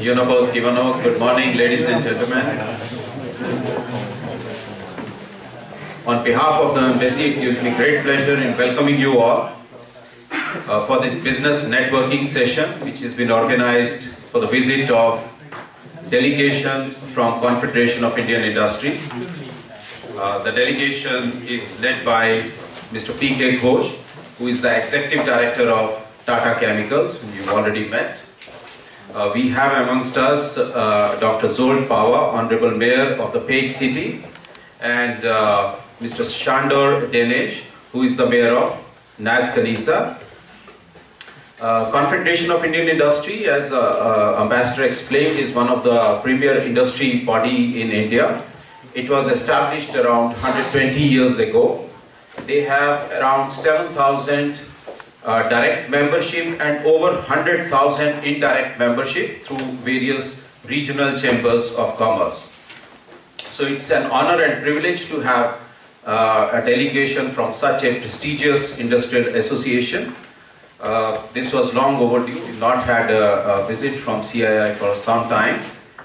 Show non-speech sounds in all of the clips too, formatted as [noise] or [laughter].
Kivano. Good morning, ladies and gentlemen. On behalf of the embassy, it gives me great pleasure in welcoming you all uh, for this business networking session, which has been organized for the visit of delegation from Confederation of Indian Industry. Uh, the delegation is led by Mr. P.K. Ghose, who is the Executive Director of Tata Chemicals, whom you've already met. Uh, we have amongst us uh, Dr. Zsolt Pava, Honorable Mayor of the Pécs City, and uh, Mr. Sandor Denes, who is the Mayor of Nagykanizsa. Uh, Confederation of Indian Industry, as uh, uh, Ambassador explained, is one of the premier industry body in India. It was established around 120 years ago. They have around 7,000 uh, direct membership and over 100,000 indirect membership through various regional chambers of commerce. So it's an honor and privilege to have uh, a delegation from such a prestigious industrial association. Uh, this was long overdue. We've not had a, a, visit from CII for some time.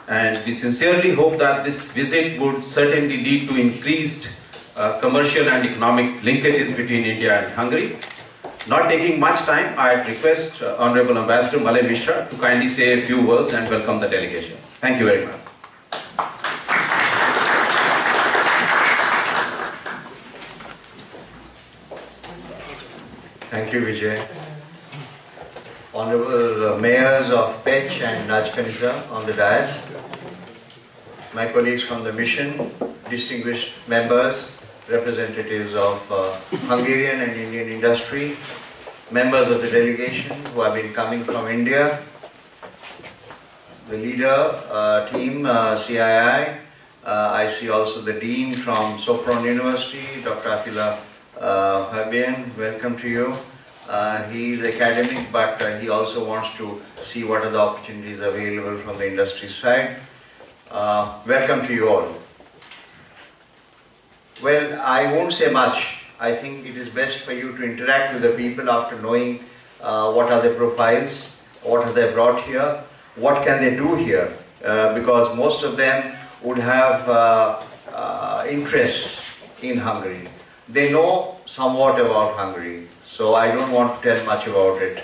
And we sincerely hope that this visit would certainly lead to increased uh, commercial and economic linkages between India and Hungary. Not taking much time, I'd request uh, Honorable Ambassador Malay Mishra to kindly say a few words and welcome the delegation. Thank you very much. Thank you, Vijay. Honorable uh, Mayors of Pécs and Nagykanizsa on the dais, my colleagues from the mission, distinguished members, representatives of uh, Hungarian and Indian industry, members of the delegation who have been coming from India, the leader uh, team, uh, CII, uh, I see also the Dean from Sopron University, Dr. Attila uh, Fabian, welcome to you. Uh, he is academic, but uh, he also wants to see what are the opportunities available from the industry side. Welcome to you all. Well, I won't say much. I think it is best for you to interact with the people after knowing uh, what are their profiles, what are they brought here, what can they do here, uh, because most of them would have uh, uh, interests in Hungary. They know somewhat about Hungary, so I don't want to tell much about it.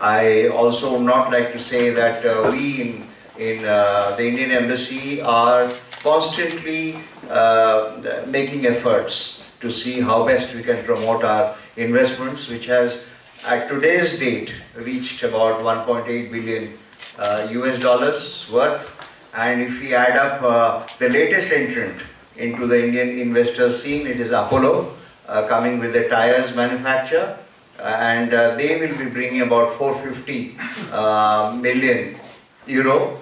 I also would not like to say that uh, we in, in uh, the Indian Embassy are constantly uh, making efforts to see how best we can promote our investments, which has at today's date reached about 1.8 billion uh, US dollars worth. And if we add up uh, the latest entrant into the Indian investor scene, it is Apollo, uh, coming with the tires manufacturer. and uh, they will be bringing about 450 uh, million euro.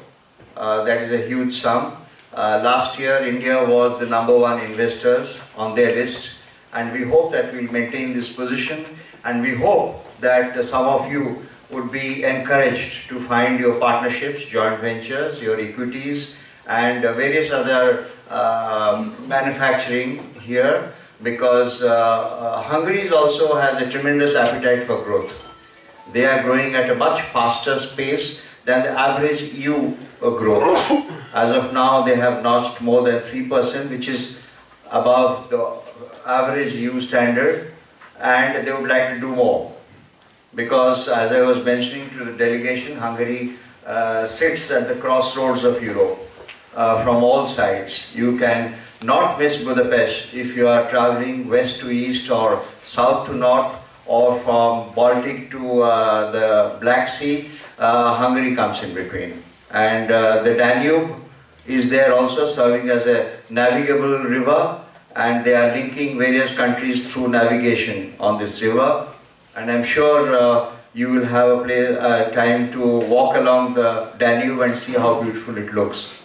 Uh, that is a huge sum. Uh, last year, India was the number one investors on their list, and we hope that we'll maintain this position. And we hope that uh, some of you would be encouraged to find your partnerships, joint ventures, your equities, and uh, various other um, manufacturing here, because uh, uh, Hungary also has a tremendous appetite for growth. They are growing at a much faster pace than the average EU growth. As of now, they have notched more than 3%, which is above the average EU standard, and they would like to do more. Because, as I was mentioning to the delegation, Hungary uh, sits at the crossroads of Europe uh, from all sides. You can not miss Budapest if you are traveling west to east or south to north or from Baltic to uh, the Black Sea, uh, Hungary comes in between. And uh, the Danube is there also serving as a navigable river and they are linking various countries through navigation on this river. And I'm sure uh, you will have a play, uh, time to walk along the Danube and see how beautiful it looks.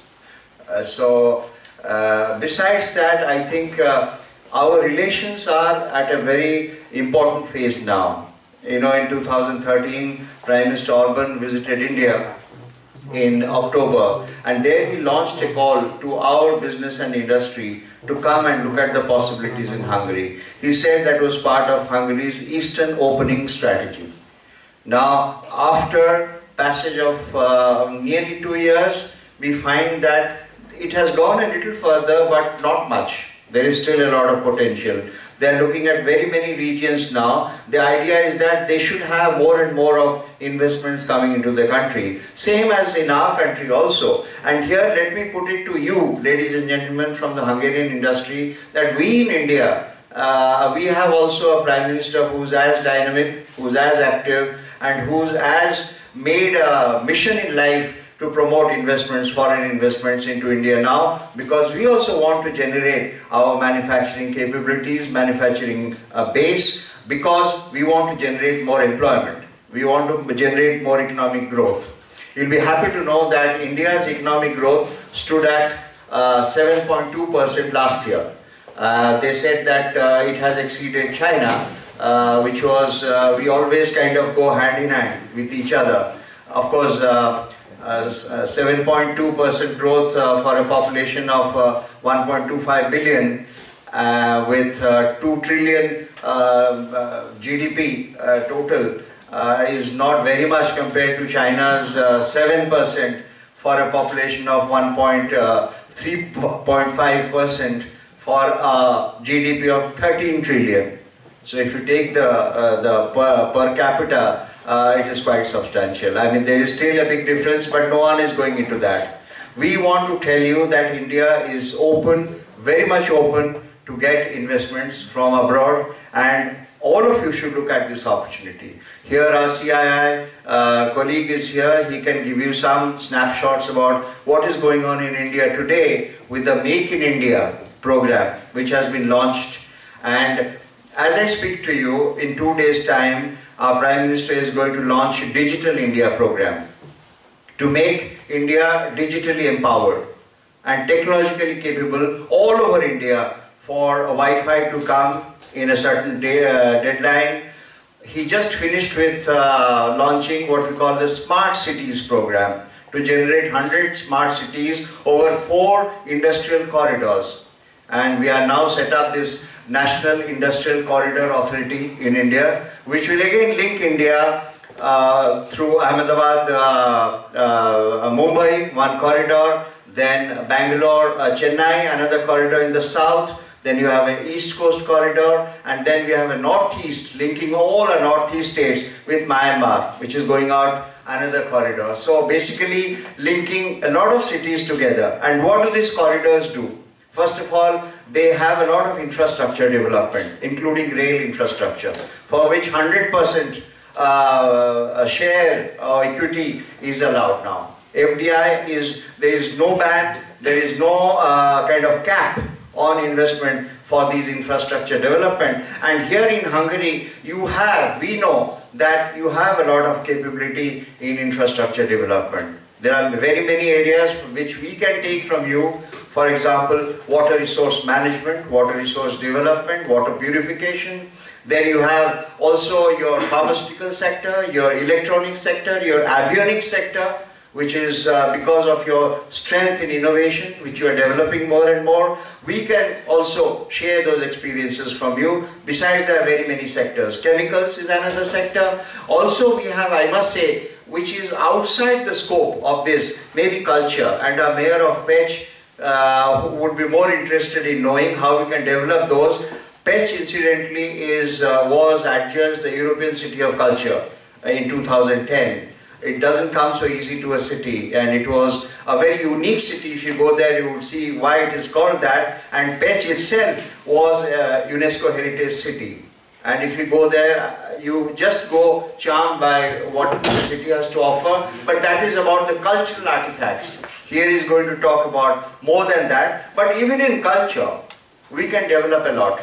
Uh, so, uh, besides that, I think uh, our relations are at a very important phase now. You know, in 2013, Prime Minister Orban visited India in October and there he launched a call to our business and industry to come and look at the possibilities in Hungary. He said that was part of Hungary's Eastern opening strategy. Now, after passage of uh, nearly two years, we find that it has gone a little further, but not much. There is still a lot of potential. They're looking at very many regions now. The idea is that they should have more and more of investments coming into the country. Same as in our country also. And here let me put it to you, ladies and gentlemen from the Hungarian industry, that we in India, uh, we have also a Prime Minister who's as dynamic, who's as active, and who's as made a mission in life to promote investments, foreign investments into India now because we also want to generate our manufacturing capabilities, manufacturing uh, base because we want to generate more employment. We want to generate more economic growth. You'll be happy to know that India's economic growth stood at 7.2% uh, last year. Uh, they said that uh, it has exceeded China, uh, which was, uh, we always kind of go hand in hand with each other. Of course, 7.2% uh, uh growth uh, for a population of uh, 1.25 billion uh, with uh, 2 trillion GDP percent is not very much compared to China's 7% for a population of 1.3.5% for a GDP of 13 trillion. So if you take the, uh, the per, per capita uh, it is quite substantial. I mean, there is still a big difference, but no one is going into that. We want to tell you that India is open, very much open to get investments from abroad and all of you should look at this opportunity. Here our CII uh, colleague is here. He can give you some snapshots about what is going on in India today with the Make in India program which has been launched and as I speak to you in two days time our Prime Minister is going to launch a Digital India program to make India digitally empowered and technologically capable all over India for Wi-Fi to come in a certain day, uh, deadline. He just finished with uh, launching what we call the Smart Cities program to generate 100 smart cities over four industrial corridors. And we are now set up this National Industrial Corridor Authority in India, which will again link India uh, through Ahmedabad, uh, uh, Mumbai, one corridor, then Bangalore, uh, Chennai, another corridor in the south, then you have an east coast corridor, and then we have a northeast linking all the northeast states with Myanmar, which is going out another corridor. So basically linking a lot of cities together. And what do these corridors do? First of all, they have a lot of infrastructure development, including rail infrastructure, for which 100% uh, share or equity is allowed now. FDI is, there is no ban, there is no uh, kind of cap on investment for these infrastructure development. And here in Hungary, you have, we know that you have a lot of capability in infrastructure development. There are very many areas which we can take from you for example, water resource management, water resource development, water purification. Then you have also your pharmaceutical sector, your electronic sector, your avionic sector, which is uh, because of your strength in innovation, which you are developing more and more. We can also share those experiences from you. Besides, there are very many sectors. Chemicals is another sector. Also, we have, I must say, which is outside the scope of this, maybe culture. And our mayor of Pécs uh, would be more interested in knowing how we can develop those. Pécs, incidentally, is, uh, was adjudged the European City of Culture in 2010. It doesn't come so easy to a city and it was a very unique city. If you go there, you would see why it is called that. And Pécs itself was a UNESCO Heritage City. And if you go there, you just go charmed by what the city has to offer. But that is about the cultural artifacts. Here is going to talk about more than that. But even in culture, we can develop a lot.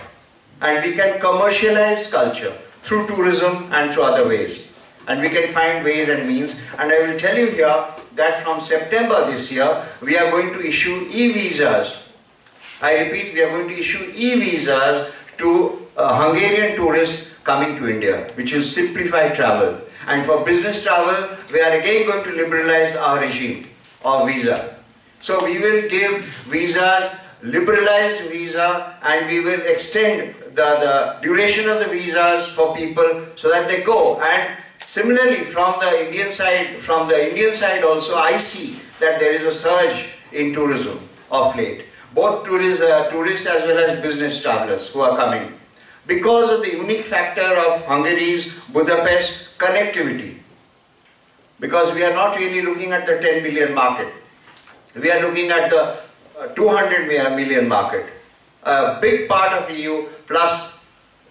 And we can commercialize culture through tourism and through other ways. And we can find ways and means. And I will tell you here that from September this year, we are going to issue e-visas. I repeat, we are going to issue e-visas to uh, Hungarian tourists coming to India, which is simplified travel. And for business travel, we are again going to liberalize our regime or visa. So we will give visas, liberalized visa, and we will extend the, the duration of the visas for people so that they go. And Similarly, from the Indian side, from the Indian side also, I see that there is a surge in tourism of late. Both tourists, uh, tourists as well as business travelers who are coming. Because of the unique factor of Hungary's Budapest connectivity. Because we are not really looking at the 10 million market. We are looking at the uh, 200 million market. A big part of EU plus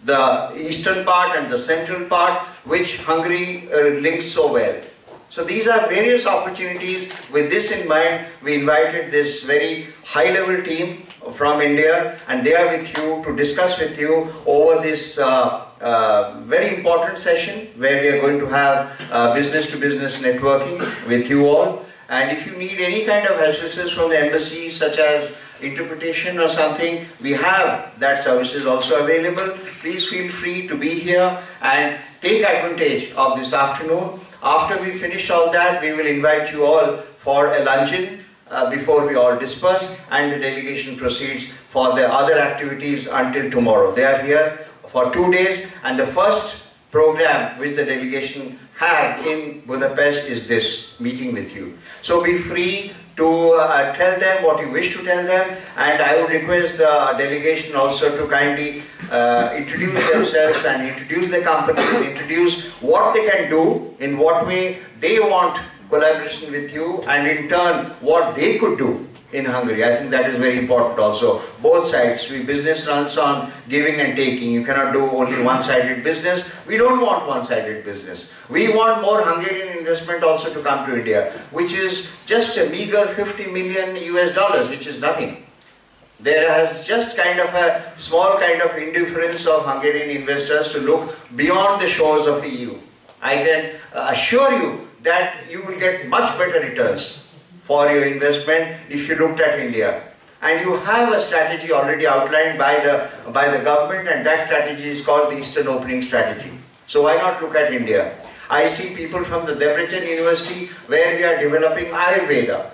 the eastern part and the central part which Hungary uh, links so well. So these are various opportunities. With this in mind, we invited this very high-level team from India and they are with you to discuss with you over this uh, uh, very important session where we are going to have business-to-business -business networking with you all. And if you need any kind of assistance from the embassy, such as interpretation or something, we have that services also available. Please feel free to be here and take advantage of this afternoon. After we finish all that, we will invite you all for a luncheon uh, before we all disperse and the delegation proceeds for the other activities until tomorrow. They are here for two days and the first program which the delegation have in Budapest is this meeting with you. So be free to uh, tell them what you wish to tell them and I would request the delegation also to kindly uh, introduce themselves and introduce the company, introduce what they can do, in what way they want collaboration with you and in turn what they could do in Hungary. I think that is very important also. Both sides, we business runs on giving and taking. You cannot do only one-sided business. We don't want one-sided business. We want more Hungarian investment also to come to India, which is just a meager 50 million US dollars, which is nothing. There has just kind of a small kind of indifference of Hungarian investors to look beyond the shores of EU. I can assure you that you will get much better returns for your investment if you looked at India. And you have a strategy already outlined by the, by the government and that strategy is called the Eastern Opening Strategy. So why not look at India? I see people from the Debrecen University where we are developing Ayurveda.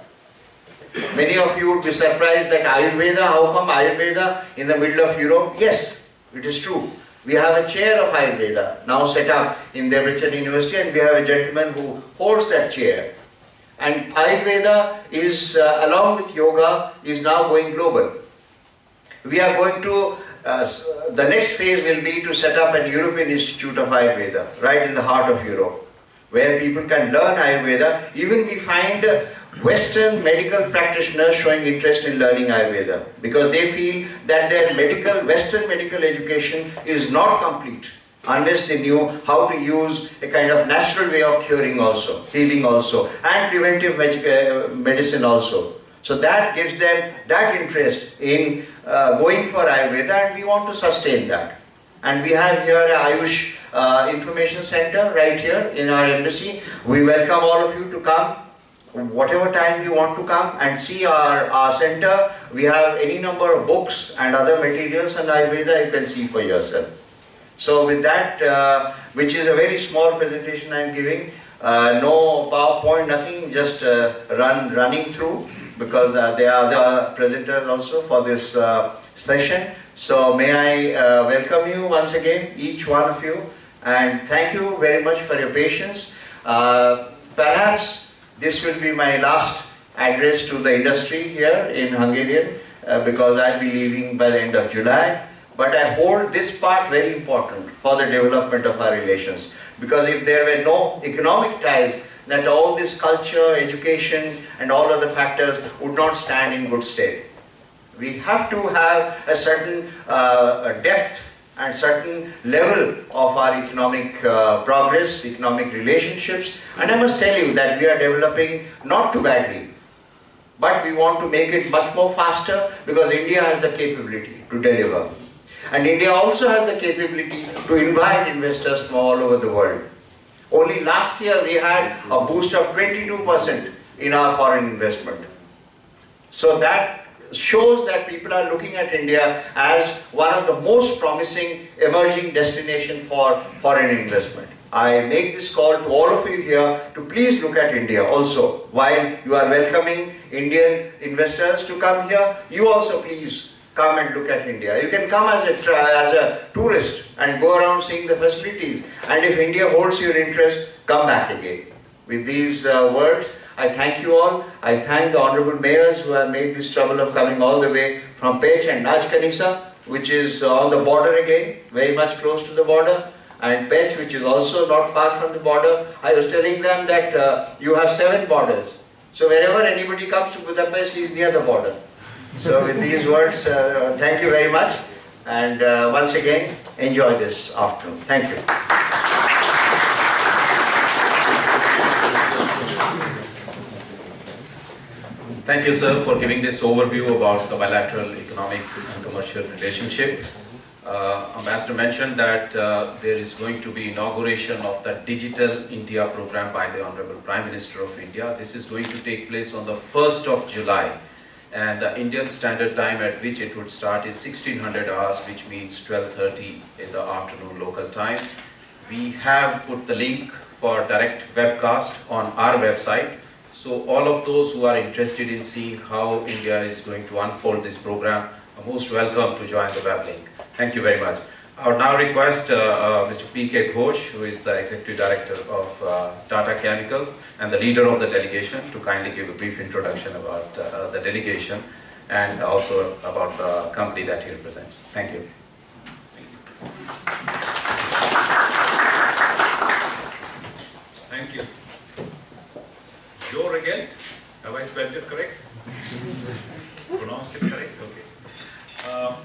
Many of you would be surprised that Ayurveda, how come Ayurveda in the middle of Europe? Yes, it is true. We have a chair of Ayurveda now set up in Debrecen University and we have a gentleman who holds that chair. And Ayurveda is, uh, along with yoga, is now going global. We are going to, uh, the next phase will be to set up an European Institute of Ayurveda, right in the heart of Europe, where people can learn Ayurveda. Even we find Western medical practitioners showing interest in learning Ayurveda because they feel that their medical, Western medical education is not complete unless they knew how to use a kind of natural way of curing also, healing also, and preventive uh, medicine also. So that gives them that interest in uh, going for Ayurveda and we want to sustain that. And we have here Ayush uh, Information Center right here in our embassy. We welcome all of you to come whatever time you want to come and see our, our center. We have any number of books and other materials and Ayurveda you can see for yourself. So with that, uh, which is a very small presentation I am giving, uh, no PowerPoint, nothing, just uh, run running through because uh, there are other presenters also for this uh, session. So may I uh, welcome you once again, each one of you, and thank you very much for your patience. perhaps this will be my last address to the industry here in Hungarian because I'll be leaving by the end of July. But I hold this part very important for the development of our relations. Because if there were no economic ties, that all this culture, education and all other factors would not stand in good stead. We have to have a certain uh, depth and certain level of our economic uh, progress, economic relationships. And I must tell you that we are developing not too badly, but we want to make it much more faster because India has the capability to deliver. And India also has the capability to invite investors from all over the world. Only last year we had a boost of 22% in our foreign investment. So that shows that people are looking at India as one of the most promising emerging destination for foreign investment. I make this call to all of you here to please look at India also. While you are welcoming Indian investors to come here, you also please come and look at India. You can come as a, as a tourist and go around seeing the facilities. And if India holds your interest, come back again. With these uh, words, I thank you all. I thank the honorable mayors who have made this trouble of coming all the way from Pécs and Nagykanizsa, which is on the border again, very much close to the border, and Pécs, which is also not far from the border. I was telling them that uh, you have seven borders. So wherever anybody comes to Budapest, he is near the border. So with these words, uh, thank you very much. And uh, once again, enjoy this afternoon. Thank you. Thank you, sir, for giving this overview about the bilateral economic and commercial relationship. Uh, Ambassador mentioned that uh, there is going to be inauguration of the Digital India program by the Honorable Prime Minister of India. This is going to take place on the 1st of July and the Indian Standard Time at which it would start is 1600 hours which means 12.30 in the afternoon local time. We have put the link for direct webcast on our website. So all of those who are interested in seeing how India is going to unfold this program are most welcome to join the web link. Thank you very much. I would now request uh, uh, Mr. P.K. Ghose, who is the Executive Director of uh, Tata Chemicals and the leader of the delegation, to kindly give a brief introduction about the delegation and also about the company that he represents. Thank you. Thank you. Joe Regent, have I spelled it correct? Pronounced it correct? Okay. Uh,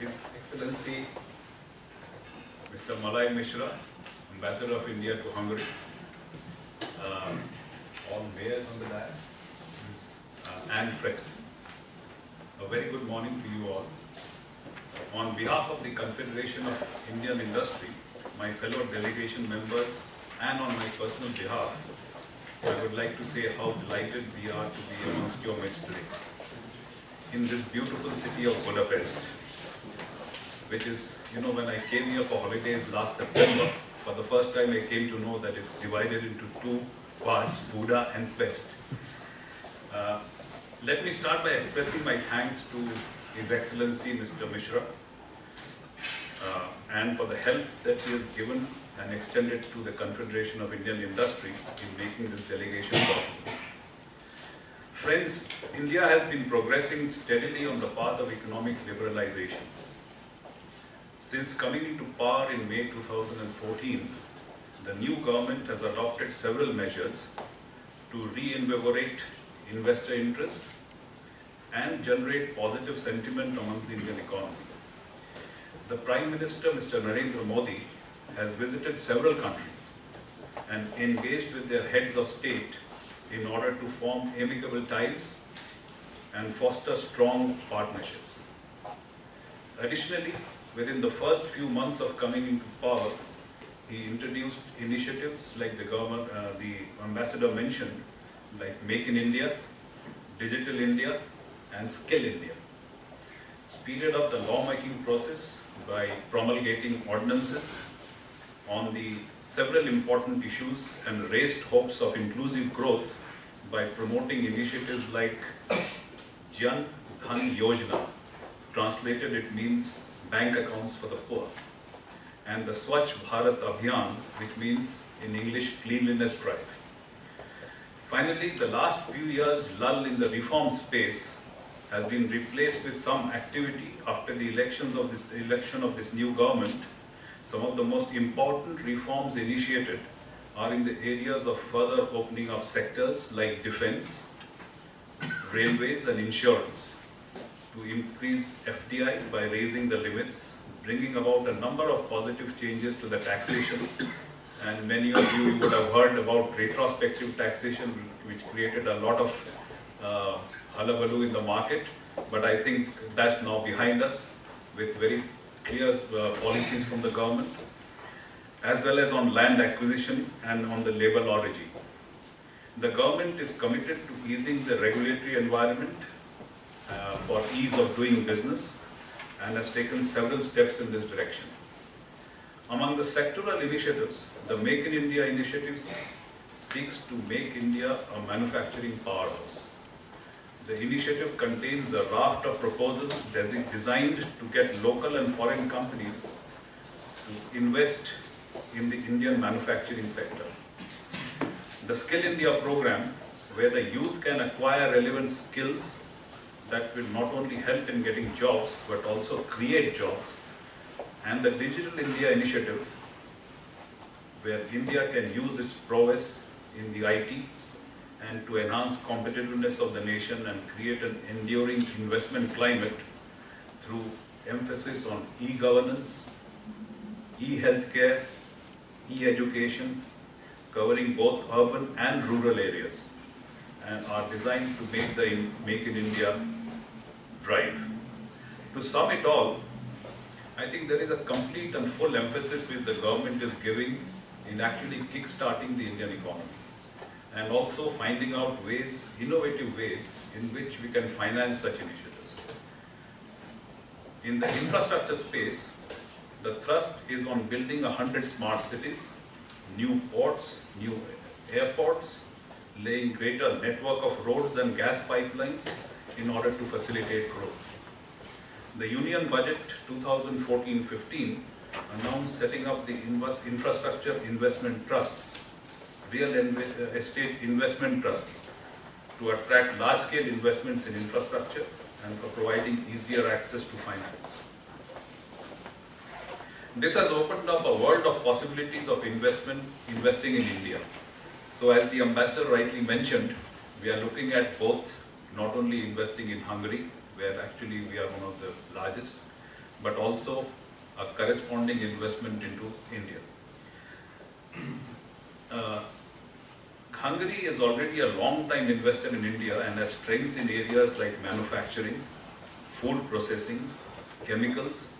His Excellency Mr. Malay Mishra, Ambassador of India to Hungary, uh, all mayors on the dais, uh, and friends. A very good morning to you all. On behalf of the Confederation of Indian Industry, my fellow delegation members, and on my personal behalf, I would like to say how delighted we are to be amongst your midst. In this beautiful city of Budapest, which is, you know, when I came here for holidays last September, for the first time I came to know that it's divided into two parts, Buda and Pest. Uh, let me start by expressing my thanks to His Excellency Mr. Mishra uh, and for the help that he has given and extended to the Confederation of Indian Industry in making this delegation possible. Friends, India has been progressing steadily on the path of economic liberalization. Since coming into power in May 2014, the new government has adopted several measures to reinvigorate investor interest and generate positive sentiment amongst the Indian economy. The Prime Minister, Mr. Narendra Modi, has visited several countries and engaged with their heads of state in order to form amicable ties and foster strong partnerships. Additionally, within the first few months of coming into power, he introduced initiatives like the government, uh, the ambassador mentioned, like Make in India, Digital India, and Skill India. Speeded up the lawmaking process by promulgating ordinances on the several important issues and raised hopes of inclusive growth by promoting initiatives like Jan Dhan Yojana. Translated, it means bank accounts for the poor. And the Swachh Bharat Abhiyan, which means in English cleanliness drive. Finally, the last few years lull in the reform space has been replaced with some activity after the elections of this election of this new government. Some of the most important reforms initiated are in the areas of further opening of sectors like defense, railways and insurance to increase FDI by raising the limits, bringing about a number of positive changes to the taxation. And many of you would have heard about retrospective taxation, which created a lot of uh, hullabaloo in the market. But I think that's now behind us with very clear uh, policies from the government, as well as on land acquisition and on the labor origin. The government is committed to easing the regulatory environment uh, for ease of doing business and has taken several steps in this direction. Among the sectoral initiatives, the Make in India initiative seeks to make India a manufacturing powerhouse. The initiative contains a raft of proposals desi- designed to get local and foreign companies to invest in the Indian manufacturing sector. The Skill India program, where the youth can acquire relevant skills that will not only help in getting jobs but also create jobs, and the Digital India initiative, where India can use its prowess in the IT and to enhance competitiveness of the nation and create an enduring investment climate through emphasis on e-governance, e-healthcare, e-education, covering both urban and rural areas, and are designed to make the Make in India drive. To sum it all, I think there is a complete and full emphasis which the government is giving in actually kick-starting the Indian economy and also finding out ways, innovative ways in which we can finance such initiatives. In the infrastructure space, the thrust is on building a hundred smart cities, new ports, new airports, laying greater network of roads and gas pipelines in order to facilitate growth. The Union Budget 2014-15 announced setting up the infrastructure investment trusts, real uh, estate investment trusts, to attract large-scale investments in infrastructure and for providing easier access to finance. This has opened up a world of possibilities of investment, investing in India. So as the ambassador rightly mentioned, we are looking at both, not only investing in Hungary, where actually we are one of the largest, but also a corresponding investment into India. [clears throat] Uh, Hungary is already a long-time investor in India and has strengths in areas like manufacturing, food processing, chemicals,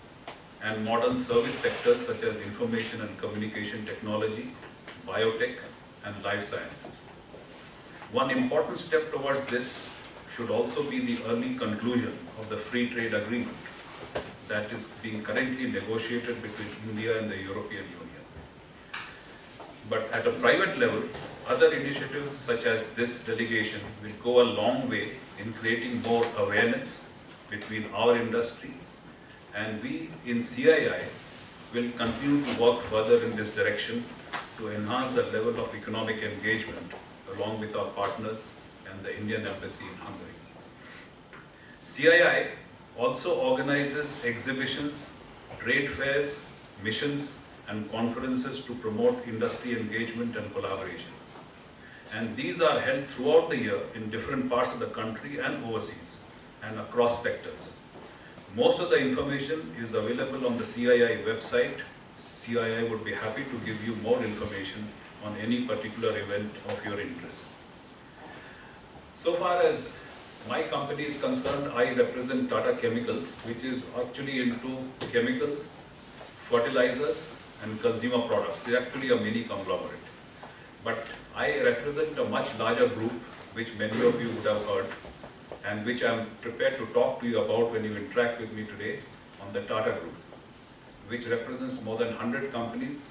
and modern service sectors such as information and communication technology, biotech, and life sciences. One important step towards this should also be the early conclusion of the free trade agreement that is being currently negotiated between India and the European Union. But at a private level, other initiatives such as this delegation will go a long way in creating more awareness between our industry and we in CII will continue to work further in this direction to enhance the level of economic engagement along with our partners and the Indian Embassy in Hungary. CII also organizes exhibitions, trade fairs, missions, and conferences to promote industry engagement and collaboration. And these are held throughout the year in different parts of the country and overseas and across sectors. Most of the information is available on the CII website. CII would be happy to give you more information on any particular event of your interest. So far as my company is concerned, I represent Tata Chemicals, which is actually into chemicals, fertilizers, and consumer products. They're actually a mini conglomerate. But I represent a much larger group, which many of you would have heard, and which I'm prepared to talk to you about when you interact with me today on the Tata Group, which represents more than 100 companies.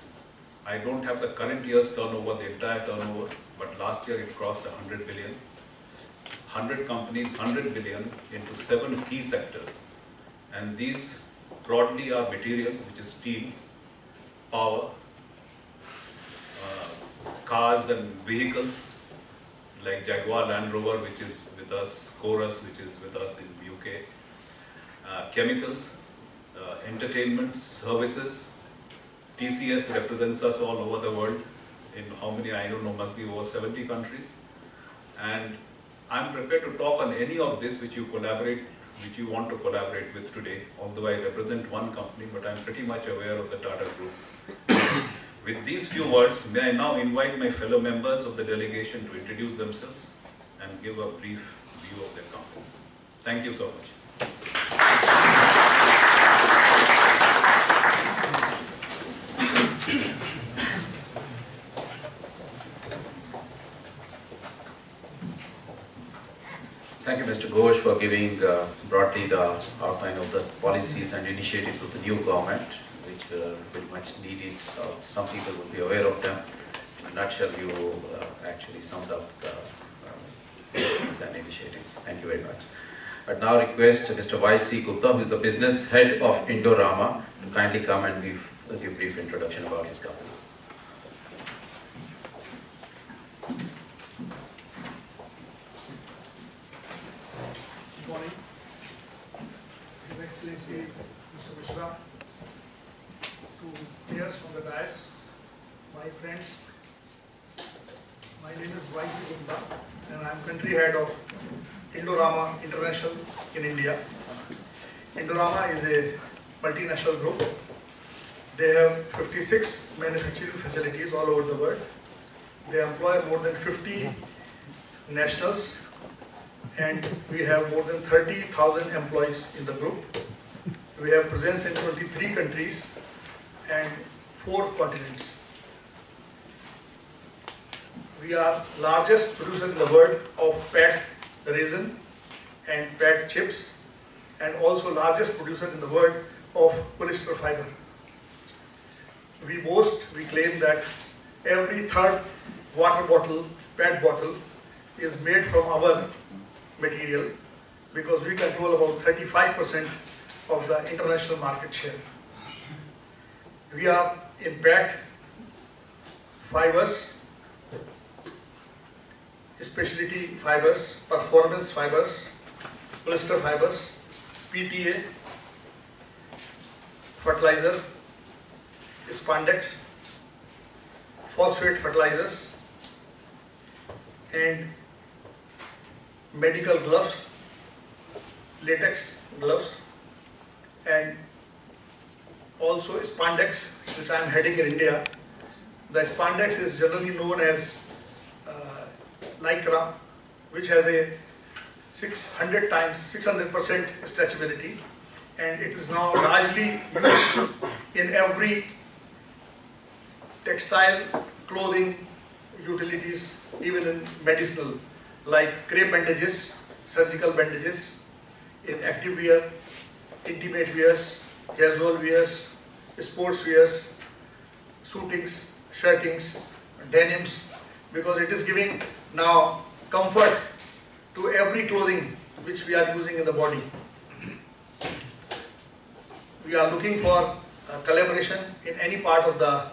I don't have the current year's turnover, the entire turnover, but last year it crossed 100 billion. 100 companies, 100 billion into seven key sectors. And these broadly are materials, which is steel, power, uh, cars and vehicles, like Jaguar Land Rover, which is with us, Corus, which is with us in UK, uh, chemicals, uh, entertainment, services. TCS represents us all over the world in how many, I don't know, must be over 70 countries. And I'm prepared to talk on any of this which you collaborate, which you want to collaborate with today, although I represent one company, but I'm pretty much aware of the Tata Group. [coughs] With these few words, may I now invite my fellow members of the delegation to introduce themselves and give a brief view of their company. Thank you so much. Thank you, Mr. Ghose, for giving uh, broadly the outline of the policies and initiatives of the new government, which were very much needed. Uh, Some people will be aware of them. In a nutshell, you uh, actually summed up the uh, policies and initiatives. Thank you very much. But now request Mr. Y.C. Gupta, who is the business head of Indorama, to kindly come and give, give brief introduction about his company. Morning. His Excellency Mr. Mishra, to peers on the dais, my friends. My name is Y.C. Gupta and I am country head of Indorama International in India. Indorama is a multinational group. They have 56 manufacturing facilities all over the world. They employ more than 50 nationals and we have more than 30,000 employees in the group. We have presence in 23 countries and four continents. We are largest producer in the world of PET resin and PET chips and also largest producer in the world of polyester fiber. We boast, we claim that every third water bottle, PET bottle is made from our material because we control about 35% of the international market share. We are in PET fibers, specialty fibers, performance fibers, polyester fibers, PTA, fertilizer, spandex, phosphate fertilizers, and medical gloves, latex gloves, and also spandex, which I am heading in India. The spandex is generally known as uh, lycra, which has a 600 times, 600% stretchability, and it is now largely used in every textile, clothing, utilities, even in medicinal like crepe bandages, surgical bandages, in active wear, intimate wears, casual wears, sports wears, suitings, shirtings, denims, because it is giving now comfort to every clothing which we are using in the body. We are looking for collaboration in any part of the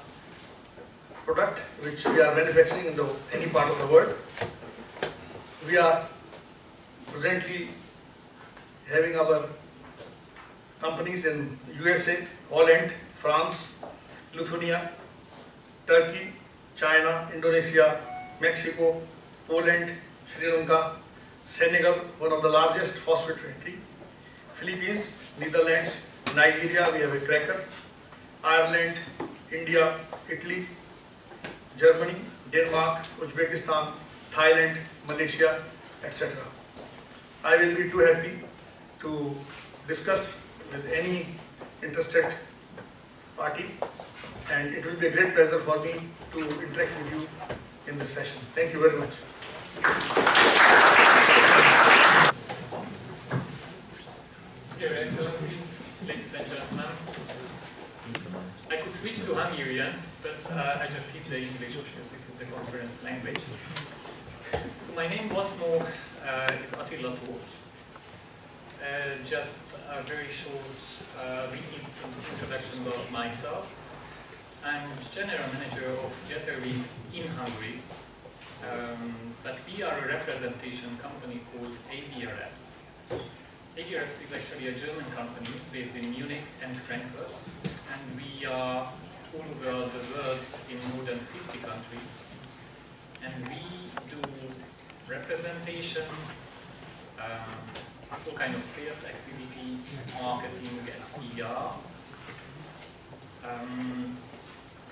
product which we are manufacturing in the, any part of the world we are presently having our companies in USA, Holland, France, Lithuania, Turkey, China, Indonesia, Mexico, Poland, Sri Lanka, Senegal, one of the largest phosphate factory, Philippines, Netherlands, Nigeria, we have a cracker, Ireland, India, Italy, Germany, Denmark, Uzbekistan, Thailand, Malaysia, etc. I will be too happy to discuss with any interested party and it will be a great pleasure for me to interact with you in this session. Thank you very much. Your Excellencies, ladies and gentlemen, I could switch to Hungarian, but uh, I just keep the English because this is the conference language. So my name once more uh, is Attila Tóth. Uh, just a very short uh, introduction about myself. I'm general manager of Jet Airways in Hungary, um, but we are a representation company called AVIAREPS. AVIAREPS is actually a German company based in Munich and Frankfurt, and we are all over the world in more than 50 countries, and we do representation, um, all kind of sales activities, marketing and PR. Um,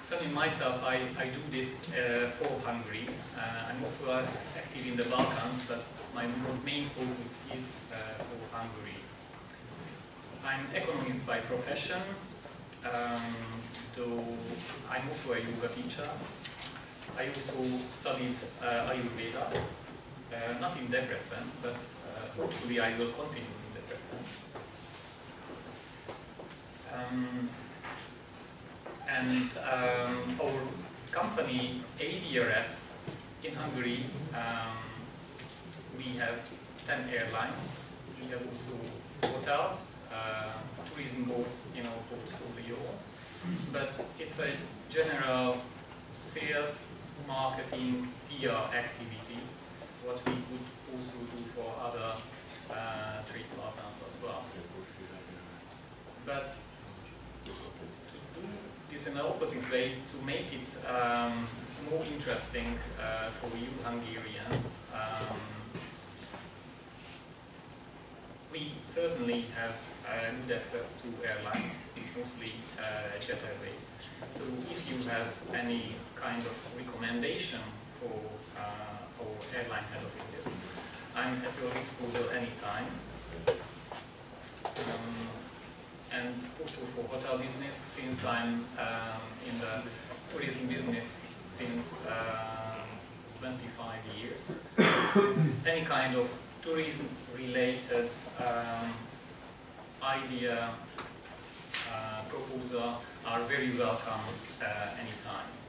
certainly myself, I, I do this uh, for Hungary. Uh, I'm also active in the Balkans, but my main focus is uh, for Hungary. I'm economist by profession, um, though I'm also a yoga teacher. I also studied uh, Ayurveda, uh, not in Debrecen, but hopefully I will continue in Debrecen. Um, and um, our company, AVIAREPS, in Hungary, um, we have 10 airlines. We have also hotels, uh, tourism boards in our portfolio. But it's a general sales, marketing, PR activity, what we could also do for other uh, trade partners as well. But to do this in the opposite way, to make it um, more interesting uh, for you Hungarians, um, we certainly have uh, good access to airlines, mostly uh, jet airways. So if you have any kind of recommendation for uh, our airline head offices, I'm at your disposal anytime. Um, and also for hotel business, since I'm um, in the tourism business since um, 25 years. Any kind of tourism-related um, idea, uh, proposal are very welcome uh, anytime.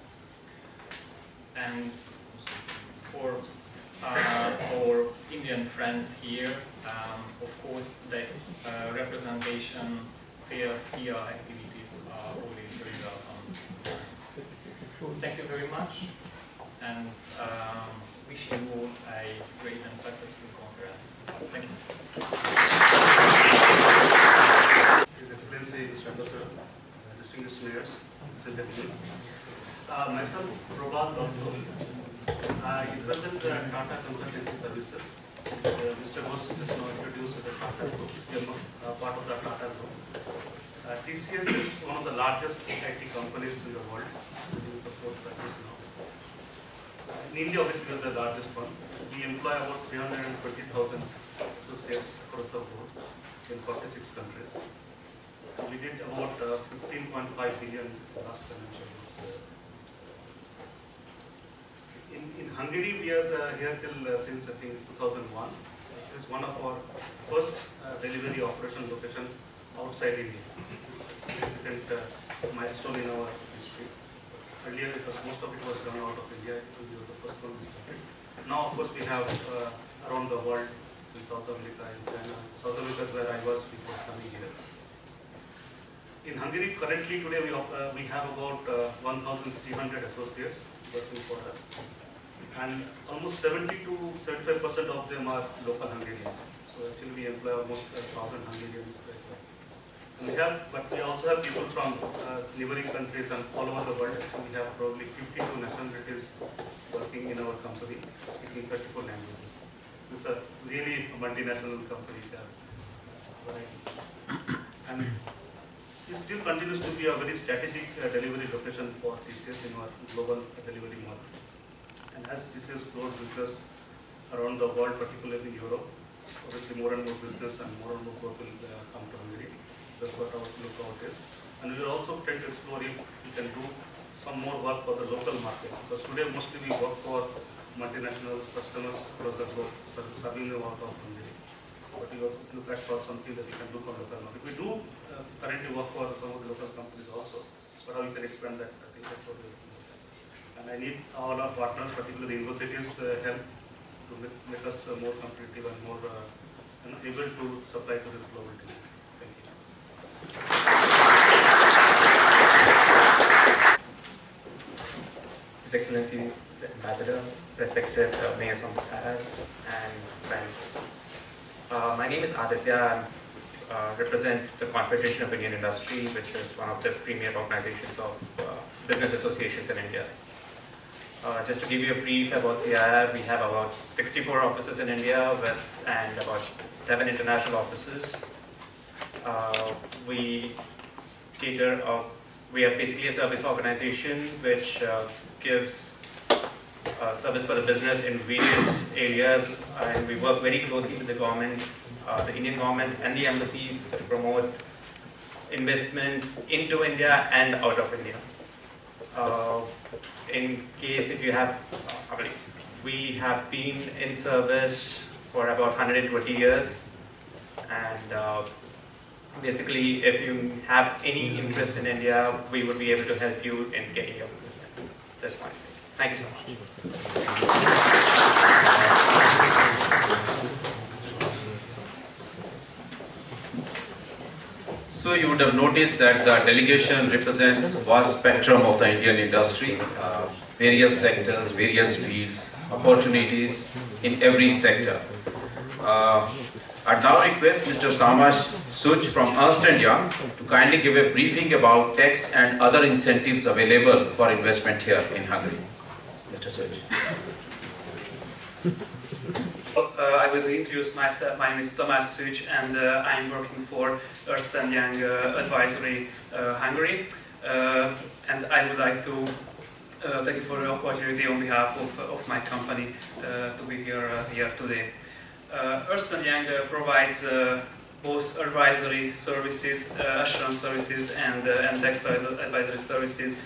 And for uh, our Indian friends here, um, of course, the uh, representation, sales, PR activities are always very welcome. Thank you very much, and um, wish you all a great and successful conference. Thank you. His Excellency Mr. Ambassador, distinguished mayors, Executive. Uh, myself, Prabal Datta. I represent the Tata Consultancy Services. Uh, Mr. Ghose just now introduced the Tata Group, uh, part of the Tata Group. Uh, TCS is one of the largest IT companies in the world. Uh, In India, obviously, are the largest one. We employ about 320,000 associates across the world in 46 countries. We did about uh, 15.5 billion last financial year. In, in Hungary, we are uh, here till uh, since I think 2001. It is one of our first uh, delivery operation location outside India. Significant uh, milestone in our history. Earlier, it was, most of it was done out of India. We were the first one we started. Now, of course, we have uh, around the world in South America, in China. South America is where I was before coming here. In Hungary, currently today we, uh, we have about uh, 1,300 associates working for us. And almost 70 to 75 percent of them are local Hungarians. So actually we employ almost 1,000 Hungarians right now. We have, but we also have people from uh, neighboring countries and all over the world. We have probably 52 nationalities working in our company, speaking 34 languages. Is a really multinational company. There. And it still continues to be a very strategic uh, delivery location for TCS in our global delivery model. And as TCS grows business around the world, particularly in Europe, obviously more and more business and more and more growth will uh, come to Hungary. That's what our lookout is. And we will also try to explore if we can do some more work for the local market. Because today mostly we work for multinationals, customers across the globe, ser- serving them out of Hungary. But we also look at for something that we can do for local market. We do uh, currently work for some of the local companies also, but how we can expand that, I think that's what at. And I need all our partners, particularly the universities, uh, help to make, make us uh, more competitive and more uh, you able to supply to this global demand. Thank you. His Excellency the Ambassador, respected uh, mayors from Paris and friends. Uh, my name is Aditya. I uh, represent the Confederation of Indian Industry, which is one of the premier organizations of uh, business associations in India. Uh, just to give you a brief about CII, we have about 64 offices in India with, and about seven international offices. Uh, we cater, uh, we are basically a service organization which uh, gives uh, service for the business in various areas and we work very closely with the government, uh, the Indian government and the embassies to promote investments into India and out of India. Uh, in case if you have, I mean, we have been in service for about 120 years and uh, basically if you have any interest in India, we would be able to help you in getting your business. That's my. Thank you so much. Also, you would have noticed that the delegation represents vast spectrum of the Indian industry, uh, various sectors, various fields, opportunities in every sector. Uh, I now request Mr. Tamás Szűcs from Ernst & Young to kindly give a briefing about tax and other incentives available for investment here in Hungary. Mr. Szűcs. Uh, I will introduce myself. My name is Tamás Szűcs, and uh, I'm working for Ernst Young uh, Advisory uh, Hungary. Uh, and I would like to thank you for the opportunity on behalf of, of my company to be here here today. Ernst Young provides both advisory services, assurance services, and and tax advisory services.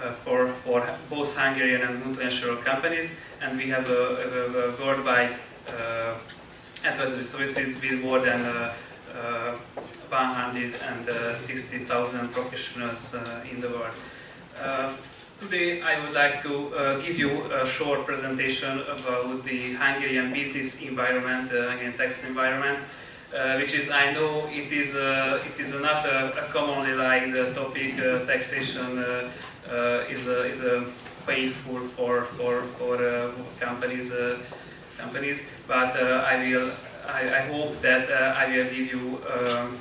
Uh, for, for both Hungarian and multinational companies, and we have a, a, a worldwide uh, advisory services with more than uh, 160,000 professionals uh, in the world. Uh, today I would like to uh, give you a short presentation about the Hungarian business environment, uh, tax environment, uh, which is I know it is uh, it is not a, a commonly liked uh, topic. Uh, taxation uh, uh, is a, is a painful for for for uh, companies uh, companies. But uh, I will I, I hope that uh, I will give you um,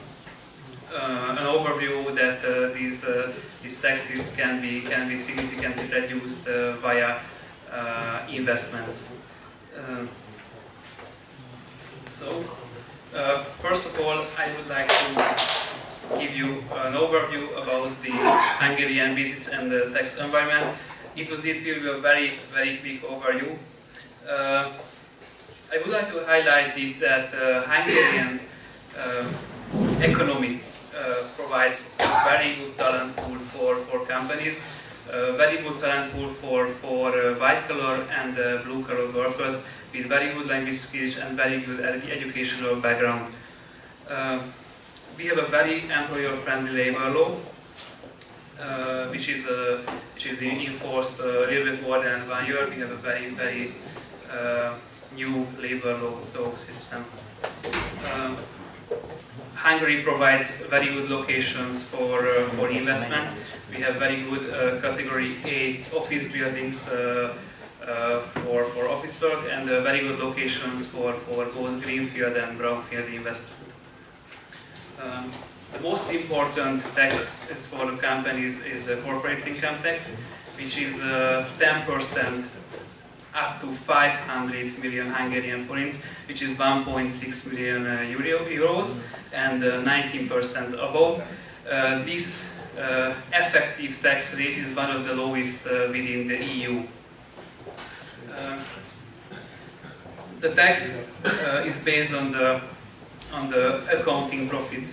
uh, an overview that uh, these these taxes can be can be significantly reduced via investments. Um, so. First of all, I would like to give you an overview about the Hungarian business and the tax environment. It was it will be a very very quick overview. Uh, I would like to highlight that uh, Hungarian uh, economy uh, provides very good talent pool for, for companies, uh, very good talent pool for, for white collar and blue collar workers with very good language skills and very good ed- educational background. We have a very employer-friendly labor law, uh, which is uh, which is in, force uh, a little bit more than one year. We have a very very new labor law, law system. Uh, Hungary provides very good locations for uh, for investments. We have very good uh, category A office buildings. Uh, uh, for, for office work and uh, very good locations for, for both greenfield and brownfield investment. Um, the most important tax is for the companies is the corporate income tax, which is uh, 10% up to 500 million Hungarian forints, which is 1.6 million uh, euro, euros, and uh, 19% above. Uh, this uh, effective tax rate is one of the lowest uh, within the EU. Uh, the tax uh, is based on the on the accounting profit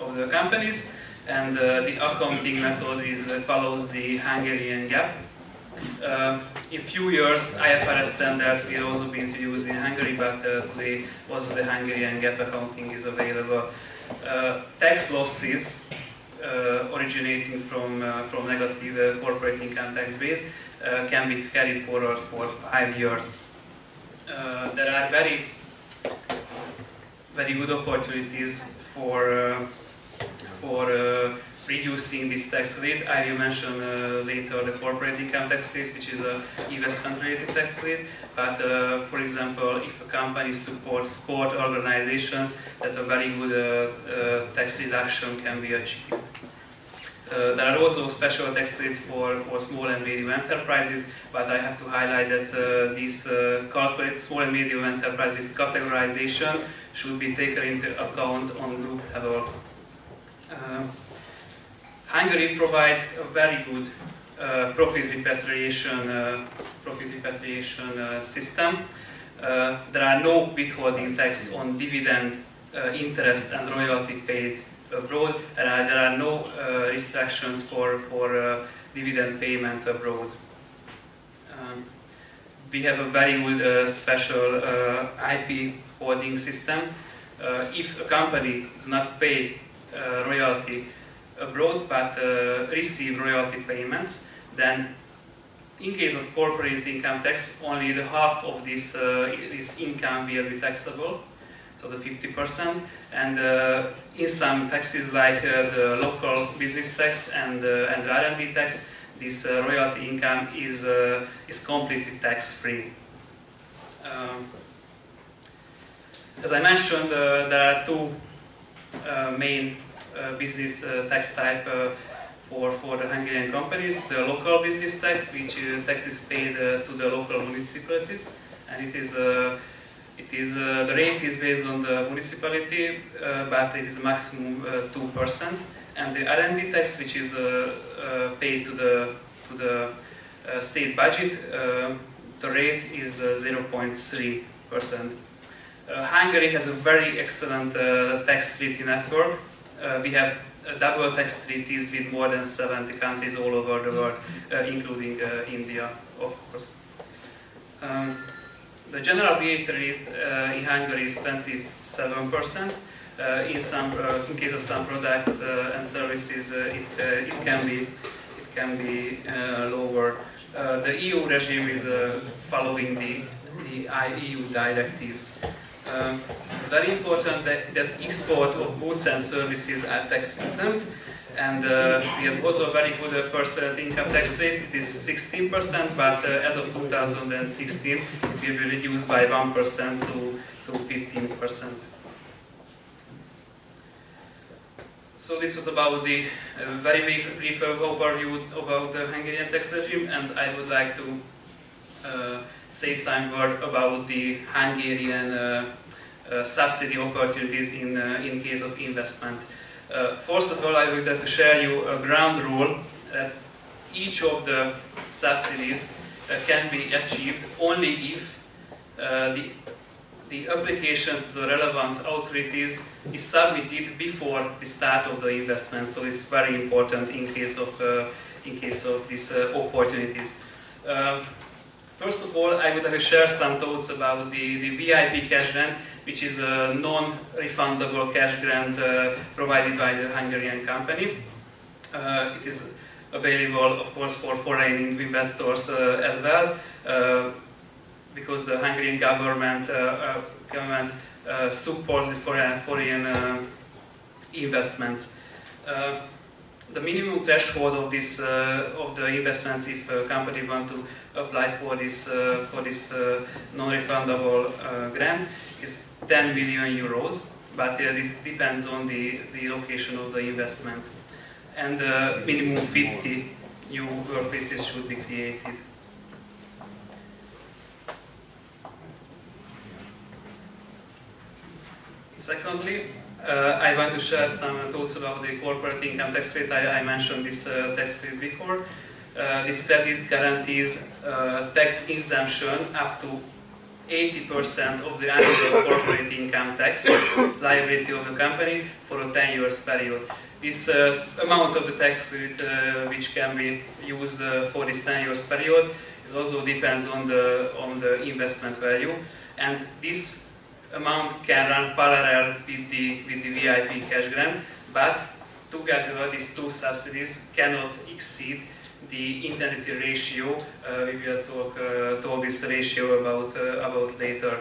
of the companies, and uh, the accounting method is uh, follows the Hungarian GAAP. Uh, in few years, IFRS standards will also be introduced in Hungary, but uh, today also the Hungarian GAAP accounting is available. Uh, tax losses uh, originating from uh, from negative uh, corporate income tax base uh, can be carried forward for five years. There are very very good opportunities for for reducing this tax rate. I will mention uh, later the corporate income tax rate, which is a investment-related tax rate. But uh, for example, if a company supports sport organizations, that a very good uh, uh, tax reduction can be achieved. Uh, there are also special tax rates for, for small and medium enterprises, but I have to highlight that uh, uh, corporate small and medium enterprises categorization should be taken into account on group level. Hungary provides a very good uh, profit repatriation uh, profit repatriation uh, system. Uh, there are no withholding tax on dividend, uh, interest, and royalty paid abroad. Are, there are no uh, restrictions for for dividend payment abroad. Um, we have a very good special IP holding system. If a company does not pay royalty abroad but uh, receive royalty payments, then in case of corporate income tax, only the half of this, uh, this income will be taxable. so the 50%. And uh, in some taxes like the local business tax and, and the R&D tax, this uh, royalty income is, uh, is completely tax-free. Um, as I mentioned, uh, there are two main business uh, tax type uh, for, for the Hungarian companies. The local business tax, which uh, tax is paid uh, to the local municipalities, and it is uh, it is uh, the rate is based on the municipality, uh, but it is maximum uh, two percent. And the R&D tax, which is uh, uh, paid to the to the uh, state budget, uh, the rate is uh, 0.3 percent. Uh, Hungary has a very excellent uh, tax treaty network. Uh, we have uh, double tax treaties with more than 70 countries all over the world, uh, including uh, India, of course. Um, the general VAT rate in Hungary is 27%. Uh, in some, in case of some products and services, it, it can be it can be lower. The EU regime is following the the EU directives. Um, it's very important that, that export of goods and services are tax exempt. And uh, we have also a very good uh, percent income tax rate. It is 16%, but uh, as of 2016, it will be reduced by 1% to, to 15%. So this was about the uh, very brief, brief overview about the Hungarian tax regime, and I would like to uh, say some word about the Hungarian uh, uh, subsidy opportunities in, uh, in case of investment. First of all, I would like to share you a ground rule that each of the subsidies can be achieved only if the, the applications to the relevant authorities is submitted before the start of the investment. So it's very important in case of, uh, in case of these uh, opportunities. Uh, First of all, I would like to share some thoughts about the, the VIP cash grant, which is a non-refundable cash grant uh, provided by the Hungarian company. Uh, it is available, of course, for foreign investors uh, as well, uh, because the Hungarian government, uh, uh, government supports the foreign, foreign investments. Uh, the minimum threshold of this uh, of the investments if a company want to apply for this uh, for this uh, non-refundable uh, grant is 10 million euros but uh, this depends on the, the location of the investment and uh, minimum 50 new workplaces should be created. Secondly, uh, I want to share some thoughts about the corporate income tax rate. I, I mentioned this uh, tax rate before. Uh, this credit guarantees uh, tax exemption up to 80% of the annual [coughs] corporate income tax [coughs] liability of the company for a 10 years period. This uh, amount of the tax credit uh, which can be used for this 10 years period is also depends on the on the investment value, and this amount can run parallel with the with the VIP cash grant, but together these two subsidies cannot exceed the intensity ratio. Uh, we will talk uh, talk this ratio about uh, about later.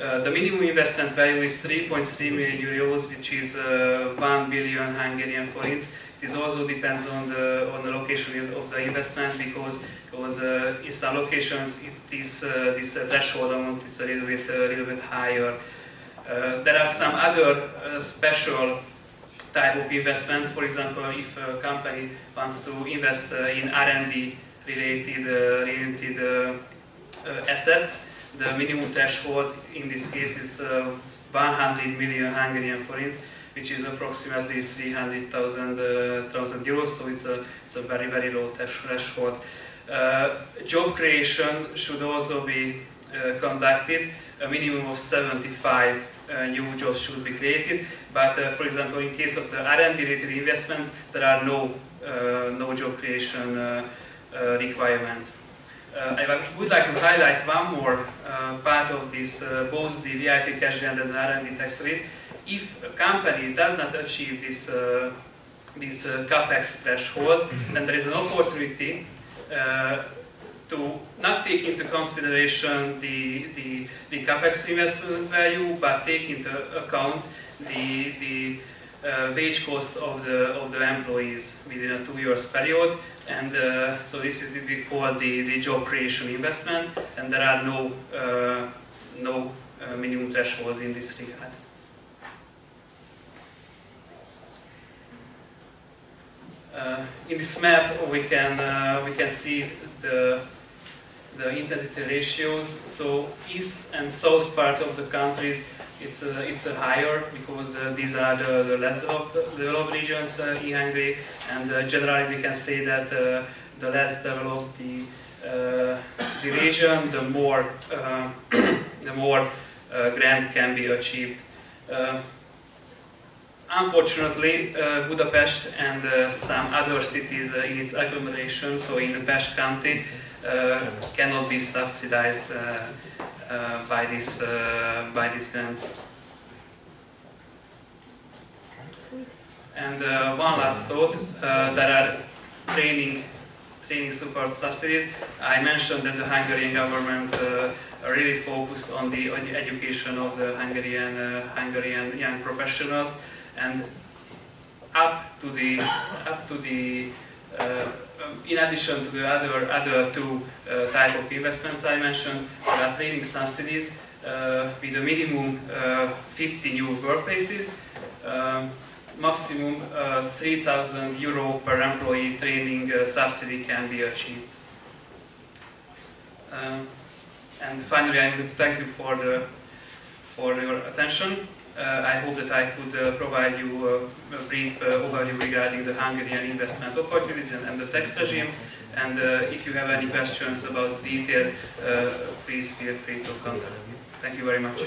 Uh, the minimum investment value is 3.3 million euros, which is uh, 1 billion Hungarian forints. This also depends on the on the location of the investment because because uh, in some locations if this uh, this uh, threshold amount is a little bit a little bit higher. Uh, there are some other uh, special type of investment. For example, if a company wants to invest uh, in R&D related uh, related uh, uh, assets, the minimum threshold in this case is uh, 100 million Hungarian forints, which is approximately 300,000 uh, euros. So it's a it's a very very low threshold. Uh, job creation should also be uh, conducted. A minimum of 75 uh, new jobs should be created. But uh, for example, in case of the R&D related investment, there are no uh, no job creation requirements. I would like to highlight one more part of this, both the VIP cash and the R&D tax rate. If a company does not achieve this, uh, this uh, capex threshold, then there is an opportunity uh, to not take into consideration the, the, the capex investment value, but take into account the, the uh, wage cost of the, of the employees within a two years period. And uh, so this is what we call the, the job creation investment, and there are no, uh, no uh, minimum thresholds in this regard. In this map, we can uh, we can see the the intensity ratios. So east and south part of the countries, it's a, it's a higher because uh, these are the, the less developed, developed regions uh, in Hungary, and uh, generally we can say that uh, the less developed the uh, the region, the more uh, [coughs] the more grant can be achieved. Unfortunately, uh, Budapest and uh, some other cities uh, in its agglomeration, so in the Pest County, cannot be subsidized by this by this grant. And one last thought: there are training training support subsidies. I mentioned that the Hungarian government uh, really focus on the, on the, education of the Hungarian uh, Hungarian young professionals and up to the up to the uh, in addition to the other other two uh, type of investments I mentioned, there are training subsidies uh, with a minimum uh, 50 new workplaces. Um, maximum uh, 3,000 euro per employee training uh, subsidy can be achieved. And finally, I would thank you for the for your attention. Uh, I hope that I could uh, provide you a, a brief uh, overview regarding the Hungarian investment opportunities and, the tax regime. And if you have any questions about details, please feel free to contact me. Thank you very much.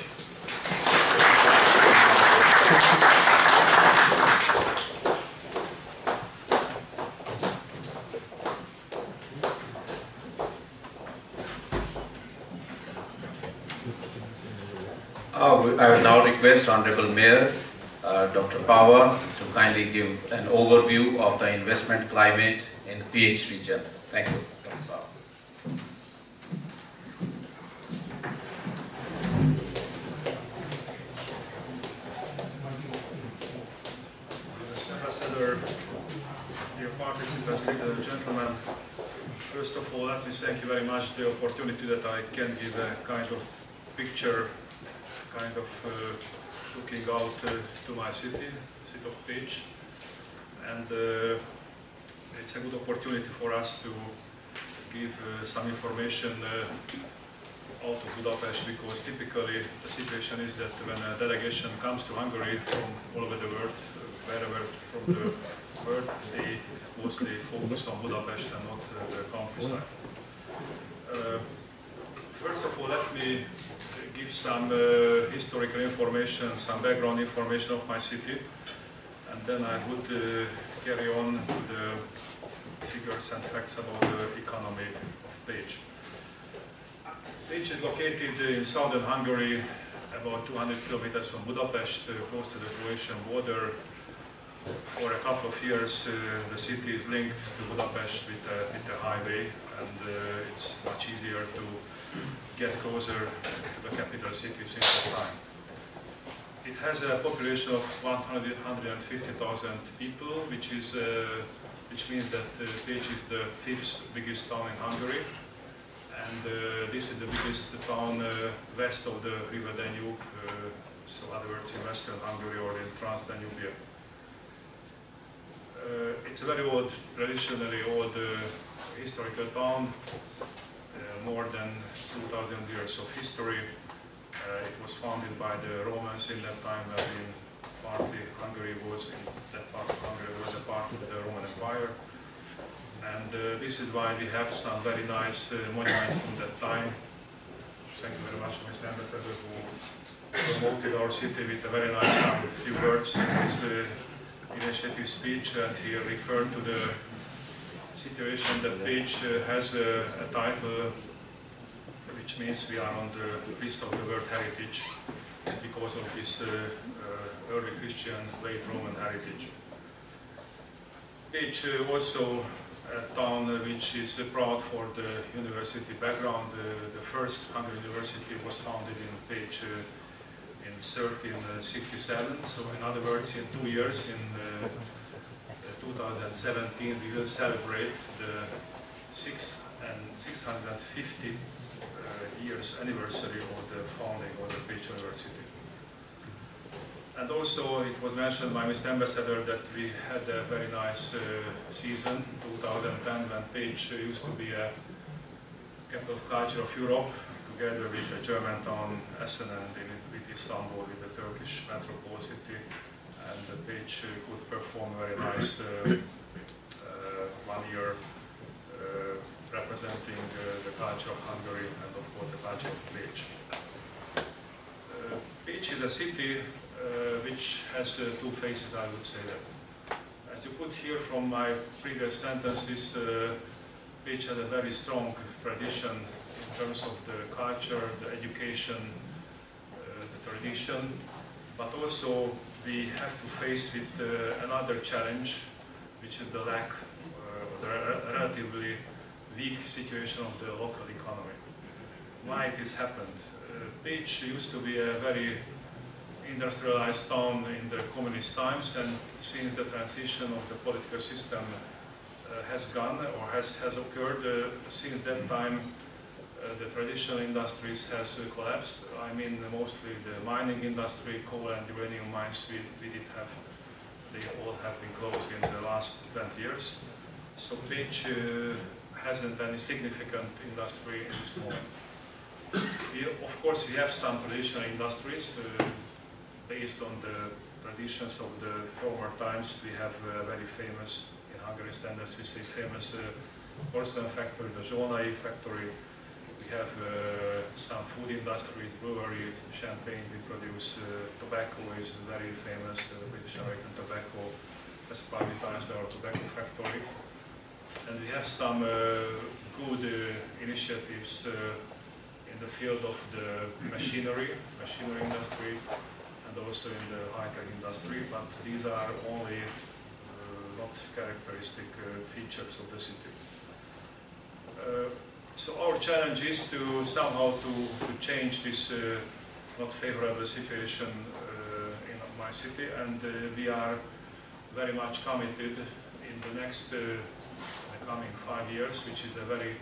Uh, I will now request Honorable Mayor uh, Dr. Páva to kindly give an overview of the investment climate in the Pécs region. Thank you, Dr. Ambassador, dear participants, ladies gentlemen, first of all, let me thank you very much the opportunity that I can give a kind of picture kind of uh, looking out uh, to my city, city of Pécs. And uh, it's a good opportunity for us to give some information out of Budapest because typically the situation is that when a delegation comes to Hungary from all over the world, wherever from the [laughs] world, they mostly focus on Budapest and not uh, the countryside. Uh, first of all, let me give some uh, historical information, some background information of my city, and then I would uh, carry on the figures and facts about the economy of Pécs. Pécs is located in southern Hungary, about 200 kilometers from Budapest, uh, close to the Croatian border. For a couple of years, uh, the city is linked to Budapest with a, with a highway, and uh, it's much easier to get closer to the capital city since time. It has a population of 150,000 people, which is uh, which means that uh, Pécs is the fifth biggest town in Hungary, and uh, this is the biggest town uh, west of the River Danube, uh, so other words in western Hungary or in Trans-Danubia. Uh, it's a very old, traditionally old historical town, more than 2,000 years of history. Uh, it was founded by the Romans in that time when partly Hungary was, in that part of Hungary was a part of the Roman Empire. And uh, this is why we have some very nice uh, monuments from that time. Thank you very much, Mr. Ambassador, who promoted our city with a very nice um, few words in his uh, initiative speech, and he referred to the situation that Pécs uh, has a title which means we are on the list of the World Heritage because of this uh, uh, early Christian, late Roman heritage. Pécs uh, also a town which is proud for the university background. The first Hungarian university was founded in Pécs in 1367. So in other words, in two years, in uh, 2017, we will celebrate the six and 650 uh, years anniversary of the founding of the Pécs University. And also it was mentioned by Mr. Ambassador that we had a very nice uh, season, 2010, when Pécs used to be a capital of culture of Europe, together with the German town Essen and with Istanbul, with the Turkish metropole city. And the Pécs could perform very nice uh, uh, one year uh, representing uh, the culture of Hungary and of course the culture of Pécs. Uh, Pécs is a city uh, which has uh, two faces, I would say that. As you put here from my previous sentences, uh, Pécs has a very strong tradition in terms of the culture, the education, uh, the tradition, but also we have to face with uh, another challenge, which is the lack, uh, the relatively weak situation of the local economy. Why this happened? Uh, Pécs used to be a very industrialized town in the communist times and since the transition of the political system uh, has gone or has, has occurred, uh, since that time uh, the traditional industries has uh, collapsed. I mean mostly the mining industry, coal and uranium mines we, we did have, they all have been closed in the last 20 years. So Pécs uh, hasn't any significant industry in this moment. We, of course, we have some traditional industries, uh, based on the traditions of the former times, we have a very famous, in Hungary standards, we say famous uh, porcelain factory, the Zsolnay factory. We have uh, some food industry, brewery, champagne we produce. Uh, tobacco is very famous, uh, British American tobacco has privatized our tobacco factory. And we have some uh, good uh, initiatives uh, in the field of the machinery, machinery industry, and also in the high-tech industry, but these are only uh, not characteristic uh, features of the city. Uh, so our challenge is to somehow to, to change this not favorable situation in my city, and we are very much committed in the next coming five years, which is a very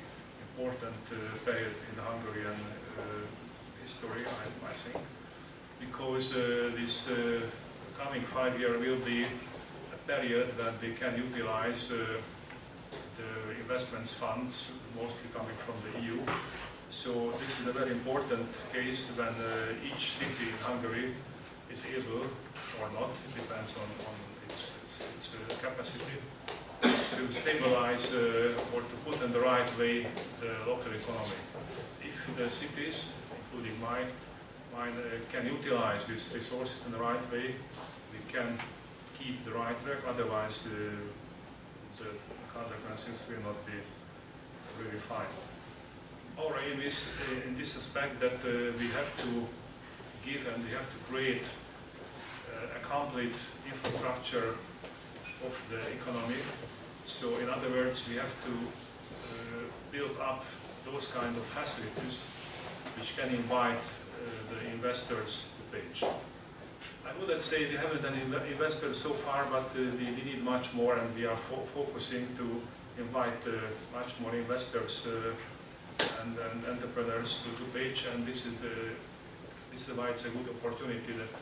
important uh, period in Hungarian uh, history, I, I think because uh, this uh, coming five year will be a period that we can utilize the investments funds, mostly coming from the EU. So this is a very important case when each city in Hungary is able or not, it depends on, on its, its, its capacity, to stabilize uh, or to put in the right way the local economy. If the cities, including mine, mine uh, can utilize these resources in the right way, we can keep the right track, otherwise the, the consequences will not be really fine. Our aim is uh, in this aspect that uh, we have to give and we have to create uh, a complete infrastructure of the economy. So in other words, we have to uh, build up those kind of facilities which can invite the investors to Pécs. I wouldn't say we haven't any investors so far, but uh, we, we, need much more and we are fo focusing to invite uh, much more investors uh, and, and, entrepreneurs to, to Pécs and this is, the, this it's a good opportunity that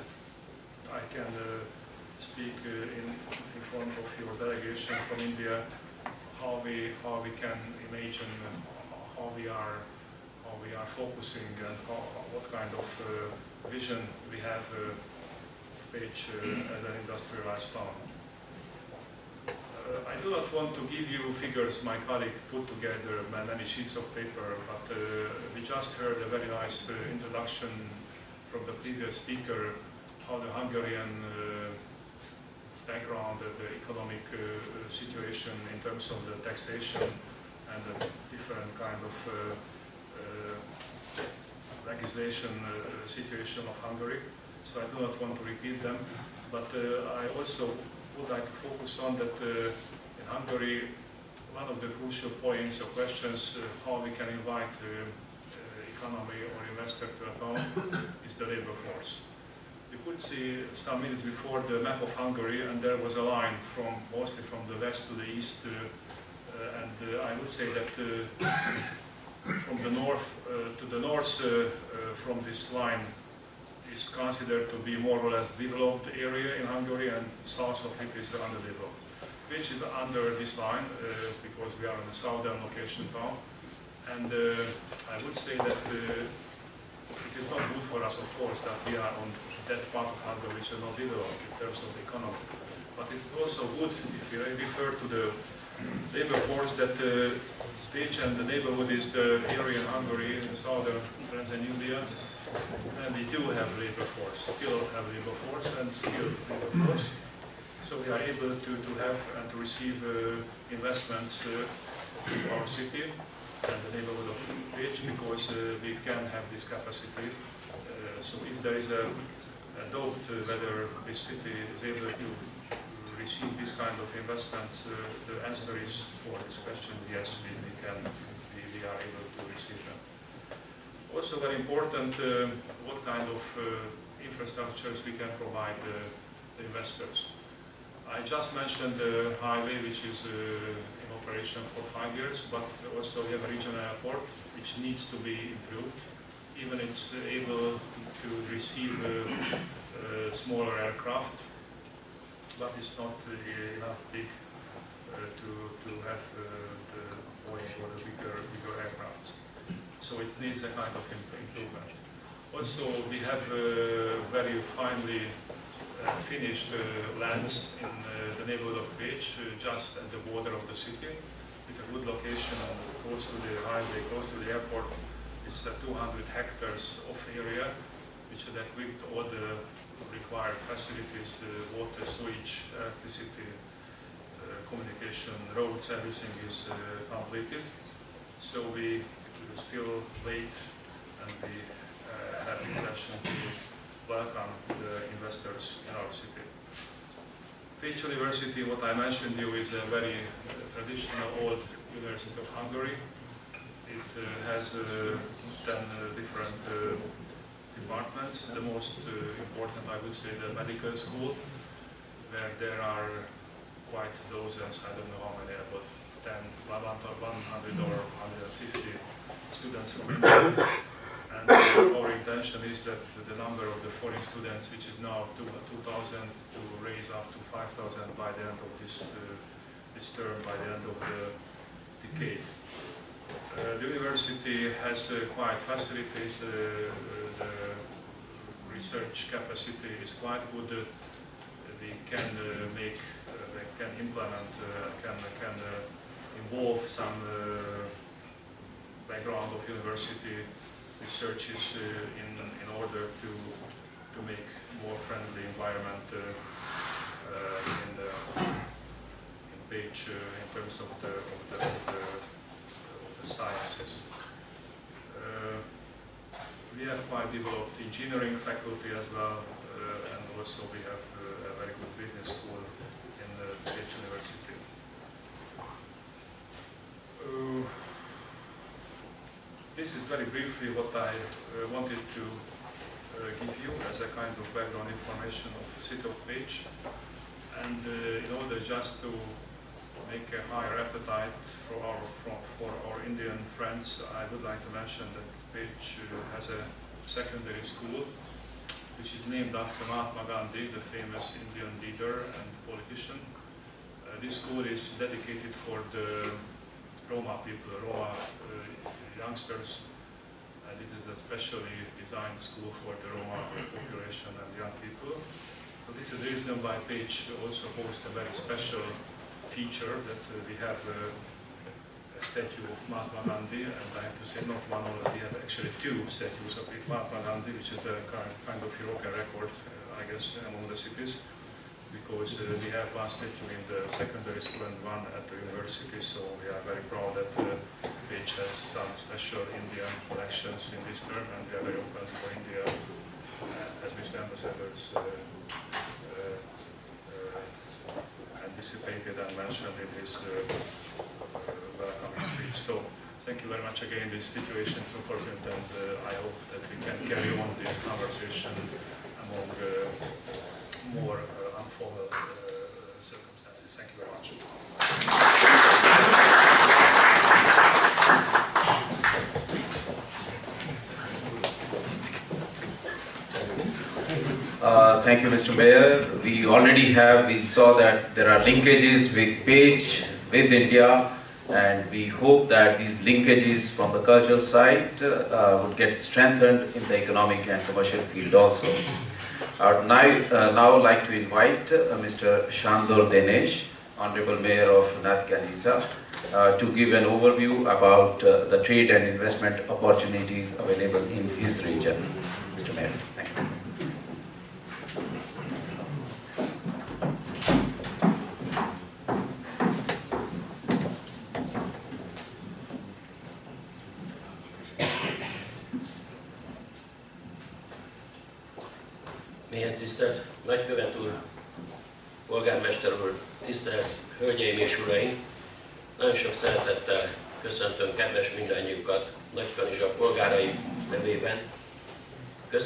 I can uh, speak uh, in, in front of your delegation from India how we, how we can imagine how we are how we are focusing and how, what kind of uh, vision we have uh, of uh, as an industrialized town. I do not want to give you figures my colleague put together many sheets of paper, but we just heard a very nice introduction from the previous speaker how the Hungarian background, uh, the economic uh, situation in terms of the taxation and the different kind of uh, legislation uh, situation of Hungary, so I do not want to repeat them. But uh, I also would like to focus on that uh, in Hungary one of the crucial points or questions uh, how we can invite uh, uh, economy or investor to a town is the labor force. You could see some minutes before the map of Hungary and there was a line from mostly from the west to the east uh, uh, and uh, I would say that uh, [coughs] from the north uh, to the north uh, from this line is considered to be more or less developed area in Hungary and south of it is underdeveloped which is under this line because we are in the southern location now. And I would say that it is not good for us, of course, that we are on that part of Hungary which is not developed in terms of the economy. But it also good if we refer to the labor force that uh, Pécs and the neighborhood is the area in Hungary in southern. And India. And we do have labor force, still have labor force and still labor force. So we are able to, to have and to receive uh, investments uh, to our city and the neighborhood of Pécs because uh, we can have this capacity. Uh, so if there is a, a doubt uh, whether this city is able to receive this kind of investments, uh, the answer is for this question, yes, we, we can, we, we are able to receive them. Also very important, uh, what kind of uh, infrastructures we can provide the investors. I just mentioned the highway, which is in operation for five years, but also we have a regional airport, which needs to be improved. Even it's able to receive smaller aircraft, but it's not enough big uh, to, to have uh, the the bigger, bigger aircrafts. So it needs a kind of improvement. Also, we have uh, very finely finished uh, lands in uh, the neighborhood of Pécs, uh, just at the border of the city, with a good location and close to the highway, close to the airport. It's the 200 hectares of area, which is equipped all the required facilities, uh, water, sewage, electricity, uh, communication, roads, everything is uh, completed. So we will still wait and we uh, have intention to welcome the investors in our city. Pécs University, what I mentioned you, is a very uh, traditional old university of Hungary. It uh, has uh, 10 uh, different departments. The most important, I would say, the medical school, where there are quite dozens, I don't know how many, about 10, 100 or 150 students from India. And our intention is that the number of the foreign students, which is now 2,000, to raise up to 5,000 by the end of this, uh, this term, by the end of the decade. Uh, The university has uh, quite facilities, uh, uh, the research capacity is quite good. Uh, We can make, can implement, can, can involve some background of university researches in, in order to, to make more friendly environment in the in uh, in terms of the, of the, of the, the sciences. Uh, we have quite developed engineering faculty as well, uh, and also we have uh, a very good business school in the University. This is very briefly what I wanted to give you as a kind of background information of City of Pécs. And uh, in order just to make a higher appetite for our, for, for our Indian friends, I would like to mention that Pécs uh, has a secondary school which is named after Mahatma Gandhi, the famous Indian leader and politician. Uh, this school is dedicated for the Roma people, Roma uh, youngsters, and it is a specially designed school for the Roma population and young people. So this is the reason why Pécs also hosts a very special feature that uh, we have uh, a statue of Mahatma Gandhi, and I have to say not one only, we have actually two statues of Mahatma Gandhi, which is the kind of European record, uh, I guess, among the cities because uh, we have one statue in the secondary school and one at the university, so we are very proud that uh, has done special Indian collections in this term, and we are very open for India, uh, as Mr. Ambassadors uh, uh, anticipated and mentioned in his uh, welcoming speech. So thank you very much again. This situation is important, and uh, I hope that we can carry on this conversation among uh, more uh, informal uh, circumstances. Thank you very much. Uh, Thank you, Mr. Mayor. We already have, we saw that there are linkages with Pécs, with India, and we hope that these linkages from the cultural side uh, would get strengthened in the economic and commercial field also. I would now, uh, now like to invite uh, Mr. Sandor Denes, Honorable Mayor of Nagykanizsa, uh, to give an overview about uh, the trade and investment opportunities available in his region. Mr. Mayor,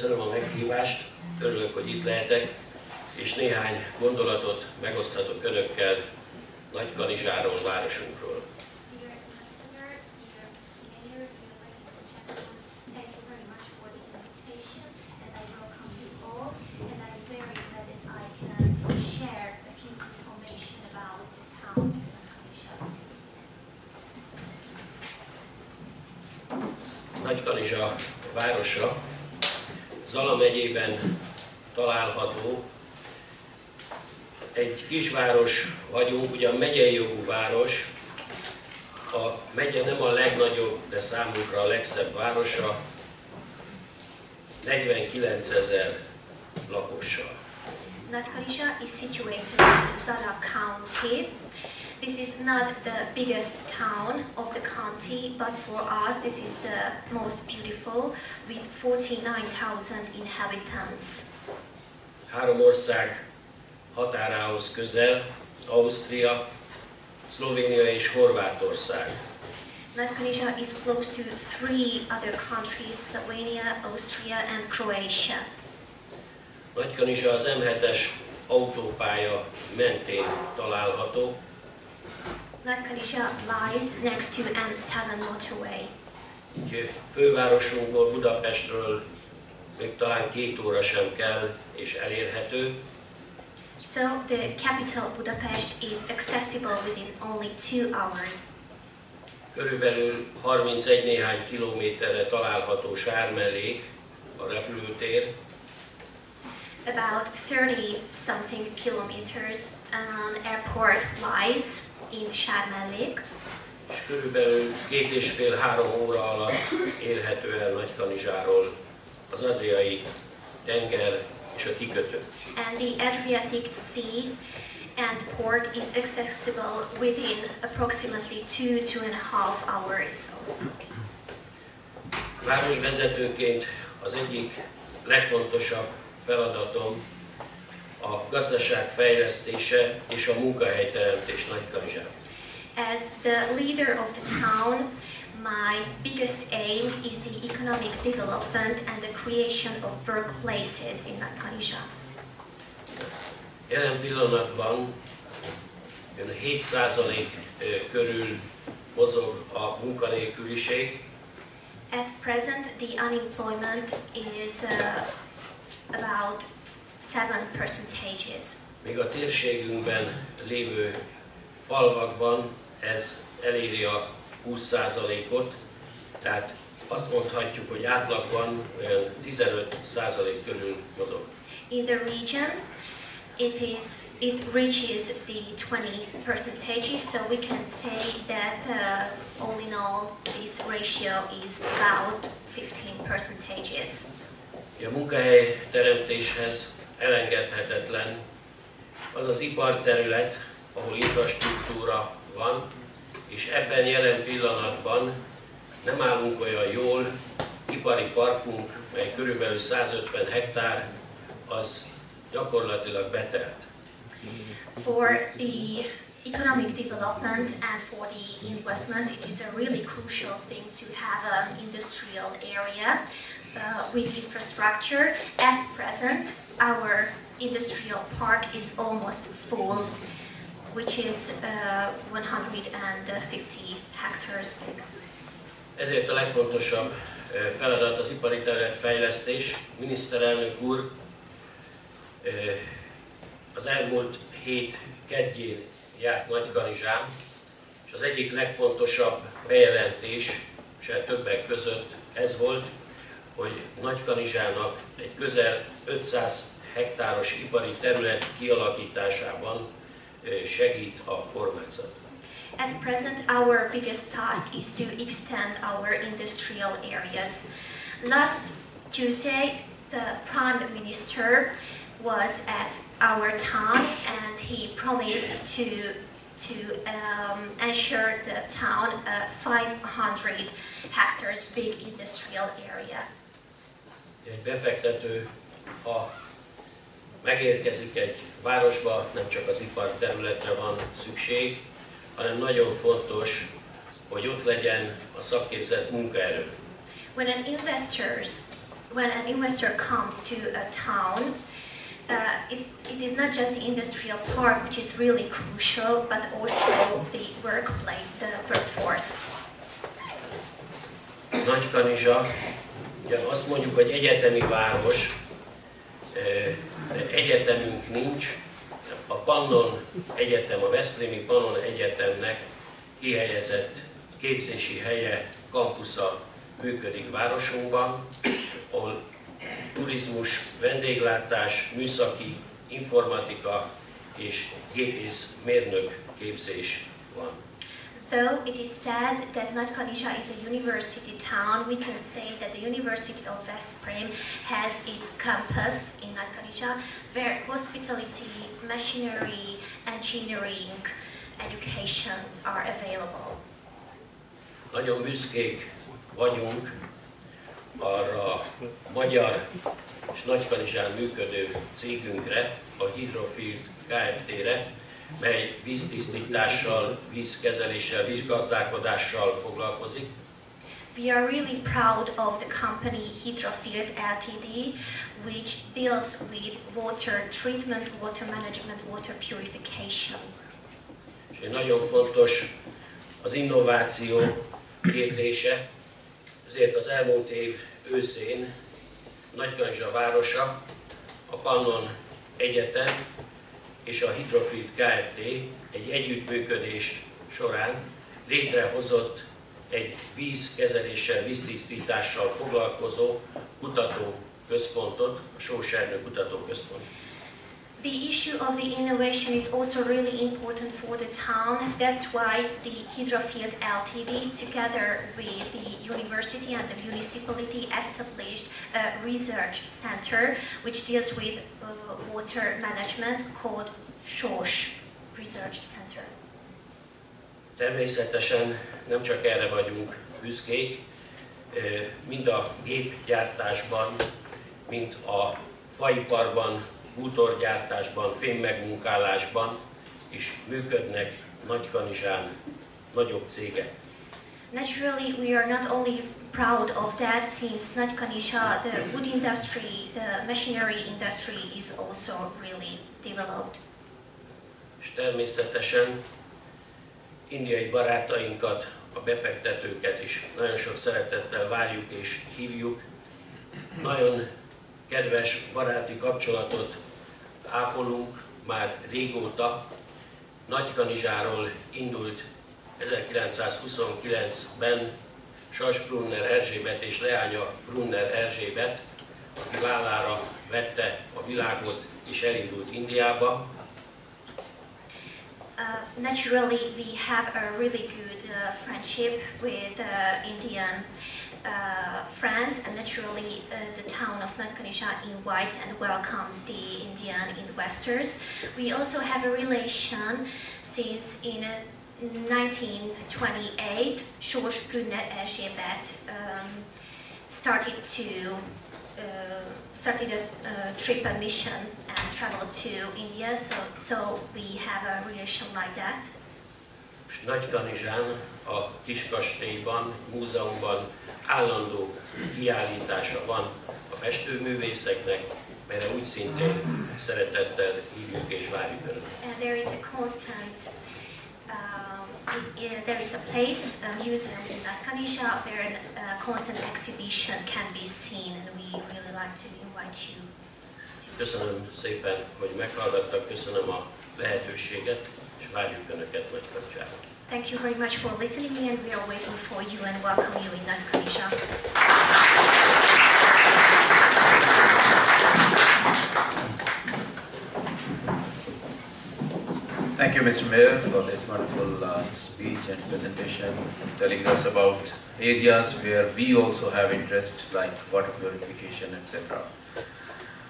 köszönöm a meghívást, örülök, hogy itt lehetek, és néhány gondolatot megoszthatok Önökkel Nagykanizsáról, városunkról. Nagykanizsa városa Zala megyében található. Egy kisváros vagyunk, ugyan megyei jogú város. A megye nem a legnagyobb, de számunkra a legszebb városa. 49 ezer lakossal. Natkarisha is situated in Zara County. This is not the biggest town of the county, but for us this is the most beautiful with 49,000 inhabitants. Három ország határához közel, Ausztria, Szlovénia és Horvátország. Natkarisha is close to three other countries, Slovenia, Austria and Croatia. Nagykanizsa az M7-es autópálya mentén található, Natkarisha lies next to N7 motorway. így fővárosunkból, Budapestről még talán két óra sem kell és elérhető. So the capital Budapest is accessible within only two hours. Körülbelül 31 néhány kilométerre található Sármellék, a repülőtér, About 30 something kilometers an airport lies in Sharm el-Sheikh. és körülbelül két és fél-három óra alatt érhető el Nagykanizsáról az Adriai tenger és a kikötő. And the Adriatic Sea and port is accessible within approximately two, two and a half hours also. Városvezetőként az egyik legfontosabb feladatom a gazdaság fejlesztése és a munkahelyteremtés Nagykanizsában. As the leader of the town, my biggest aim is the economic development and the creation of workplaces in Natkanisha. Jelen pillanatban ön 7% körül mozog a munkanélküliség, At present, the unemployment is uh, about seven percentages. míg a térségünkben lévő falvakban ez eléri a 20%-ot, tehát azt mondhatjuk, hogy átlagban olyan 15% körül mozog. In the region, it is it reaches the 20 percentages, so we can say that uh, all in all, this ratio is about 15 percentages. A munkahely teremtéshez elengedhetetlen. Az az iparterület, ahol infrastruktúra van, és ebben jelen pillanatban nem állunk olyan jól, ipari parkunk, mely körülbelül 150 hektár, az gyakorlatilag betelt. For the economic development and for the investment, it is a really crucial thing to have an industrial area with infrastructure. At present, our industrial park is almost full, which is uh, 150 hectares big. Ezért a legfontosabb ö, feladat az ipari területfejlesztés. Miniszterelnök úr az elmúlt hét kedjén járt Nagykanizsán, és az egyik legfontosabb bejelentés, se többek között ez volt, hogy Nagykanizsának egy közel 500 hektáros ipari terület kialakításában segít a kormányzat. At present, our biggest task is to extend our industrial areas. Last Tuesday, the Prime Minister was at our town and he promised to to um, ensure the town a 500 hectares big industrial area. Egy befektető, ha megérkezik egy városba, nem csak az ipar területre van szükség, hanem nagyon fontos, hogy ott legyen a szakképzett munkaerő. When an investors when an investor comes to a town, uh, it, it is not just the industrial park which is really crucial, but also the workplace, the workforce. Nagykanizsa, ugye azt mondjuk, hogy egyetemi város, egyetemünk nincs. A Pannon Egyetem, a Veszprémi Pannon Egyetemnek kihelyezett képzési helye, kampusza működik városunkban, ahol turizmus, vendéglátás, műszaki, informatika és gépész mérnök képzés van. Though it is said that Nagykanizsa is a university town, we can say that the University of Veszprém has its campus in Nagykanizsa, where hospitality, machinery, engineering educations are available. Nagyon büszkék vagyunk arra a magyar és Nagykanizsán működő cégünkre, a Hydrofield Kft-re, mely víztisztítással, vízkezeléssel, vízgazdálkodással foglalkozik. We are really proud of the company Hydrofield Ltd, which deals with water treatment, water management, water purification. És egy nagyon fontos az innováció kérdése, ezért az elmúlt év őszén Nagykanizsa városa, a Pannon Egyetem és a Hydrofield Kft. egy együttműködés során létrehozott egy vízkezeléssel, víztisztítással foglalkozó kutatóközpontot, a Sósernő Kutatóközpont. The issue of the innovation is also really important for the town. That's why the Hydrofield Ltd, together with the university and the municipality, established a research center which deals with uh, water management called SOS Research Center. Természetesen nem csak erre vagyunk büszkék, mind a gépgyártásban, mind a faiparban, bútorgyártásban, fémmegmunkálásban is működnek Nagykanizsán nagyobb cégek. Naturally, we are not only proud of that since Nagykanizsa, the wood industry, the machinery industry is also really developed. És természetesen indiai barátainkat, a befektetőket is nagyon sok szeretettel várjuk és hívjuk. Nagyon kedves baráti kapcsolatot ápolunk már régóta. Nagykanizsáról indult 1929-ben Sas Brunner Erzsébet és leánya Brunner Erzsébet, aki vállára vette a világot és elindult Indiába. Uh, naturally, we have a really good uh, friendship with uh, Indian friends, and naturally, uh, the town of Nagykanizsa invites and welcomes the Indian investors. We also have a relation since in uh, 1928, Sass Brunner Erzsébet um, started to uh, started a uh, trip and mission and traveled to India. So, so we have a relation like that. És Nagykanizsán a Kiskastélyban, múzeumban állandó kiállítása van a festőművészeknek, melyre úgy szintén szeretettel hívjuk és várjuk Önöket. And there is a constant, it- there is a place, a museum in Kanisa where a constant exhibition can be seen, and we really like to invite you to. Köszönöm szépen, hogy meghallgattak, köszönöm a lehetőséget, és várjuk Önöket nagy kapcsára. Thank you very much for listening, and we are waiting for you and welcome you in Kanizsa. Thank you, Mr. Mayor, for this wonderful uh, speech and presentation, telling us about areas where we also have interest, like water purification, etc.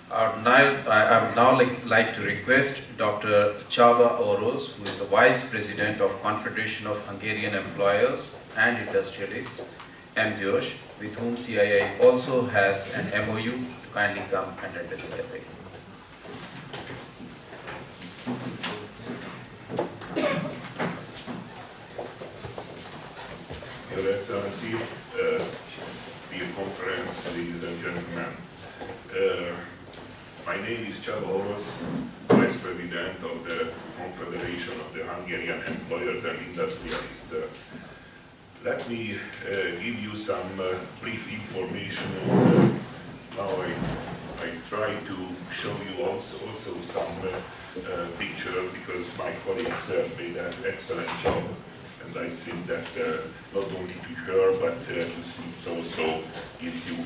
I would now, I would now like, like to request Dr. Csaba Orosz, who is the Vice President of Confederation of Hungarian Employers and Industrialists, MGYOSZ, with whom CII also has an MOU, to kindly come and address the debate. Your Excellencies, uh, dear conference, ladies and gentlemen. Uh, My name is Csaba Vice President of the Confederation of the Hungarian Employers and Industrialists. Let me uh, give you some uh, brief information. and, uh, Now I, I try to show you also, also some uh, uh, picture because my colleagues made an excellent job. And I think that uh, not only to her, but uh, to see it also gives you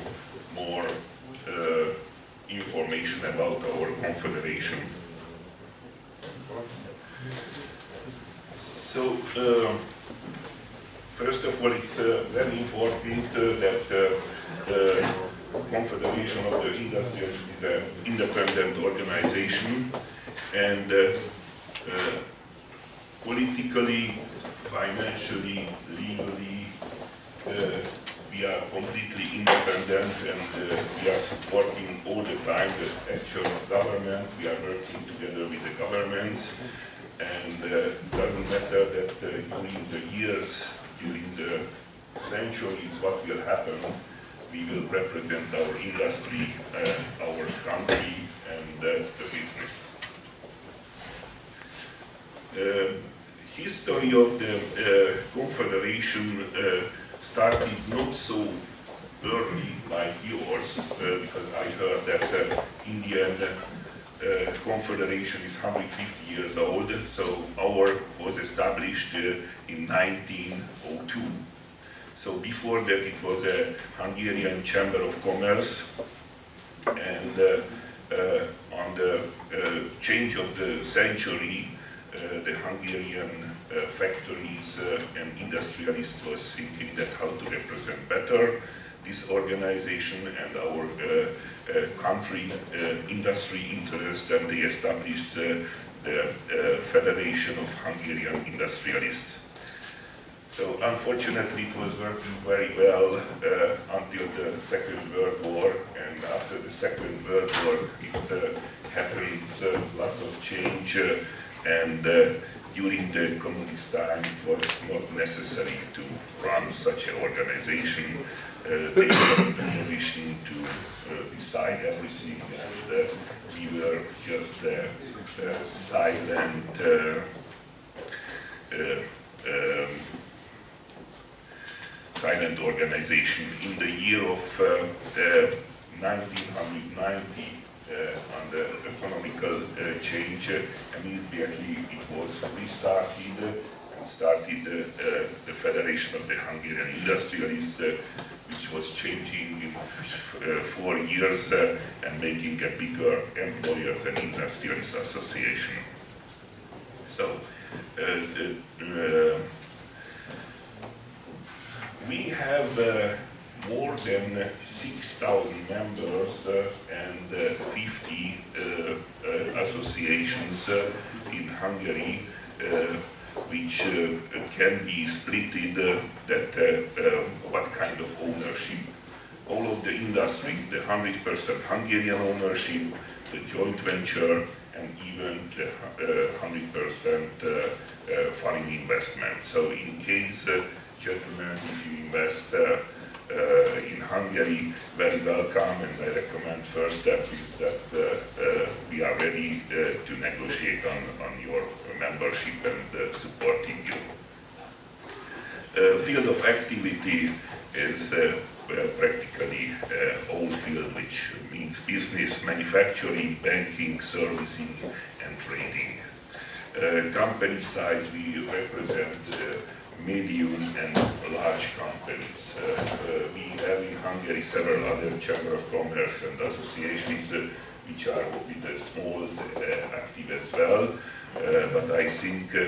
more information about our confederation. So, uh, first of all, it's uh, very important uh, that uh, the Confederation of the Industrialists is an independent organization and uh, uh, politically, financially, legally, we are completely independent and uh, we are supporting all the time the actual government. We are working together with the governments and uh, doesn't matter that uh, during the years, during the centuries, what will happen, we will represent our industry, uh, our country and uh, the business. Uh, history of the Confederation started not so early like yours, uh, because I heard that uh, Indian uh, Confederation is 150 years old, so our was established uh, in 1902. So before that it was a Hungarian Chamber of Commerce, and uh, uh, on the change of the century, the Hungarian factories uh, and industrialists was thinking that how to represent better this organization and our uh, uh, country uh, industry interest and they established uh, the uh, Federation of Hungarian Industrialists. So unfortunately it was working very well uh, until the Second World War and after the Second World War it uh, happens uh, lots of change uh, and uh, during the communist time it was not necessary to run such an organization. Uh, they were in the position to uh, decide everything and uh, we were just a uh, silent uh, uh, um, silent organization. In the year of uh, uh, 1990, Eh, uh, under eh, economical uh, change, immediately it was restarted and started the Federation of the Hungarian Industrialists, which was changing in four years and making a bigger employers and industrialists association. So, the, we have more than 6,000 members uh, and uh, 50 uh, associations in Hungary, which uh, can be splitted uh, that uh, uh, what kind of ownership. All of the industry, the 100% Hungarian ownership, the joint venture, and even the uh, 100% uh, uh, foreign investment. So in case, gentlemen, if you invest in Hungary, very welcome, and I recommend first step is that uh, we are ready to negotiate on, on your membership and supporting you. field of activity is practically uh, all field, which means business, manufacturing, banking, servicing, and trading. Uh, company size, we represent uh, medium and large companies. Uh, uh, we have in Hungary several other chamber of commerce and associations uh, which are with the small active as well. Uh, but I think uh,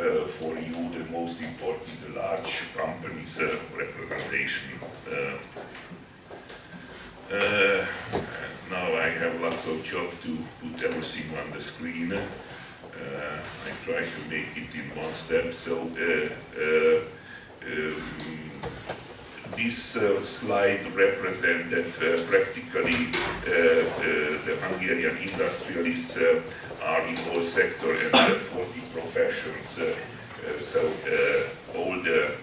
uh, for you the most important, the large companies representation. now I have lots of job to put everything on the screen. Uh, I try to make it in one step. So uh, um, this uh, slide represented uh, practically uh, the Hungarian industrialists are in all sector and 40 professions. so all the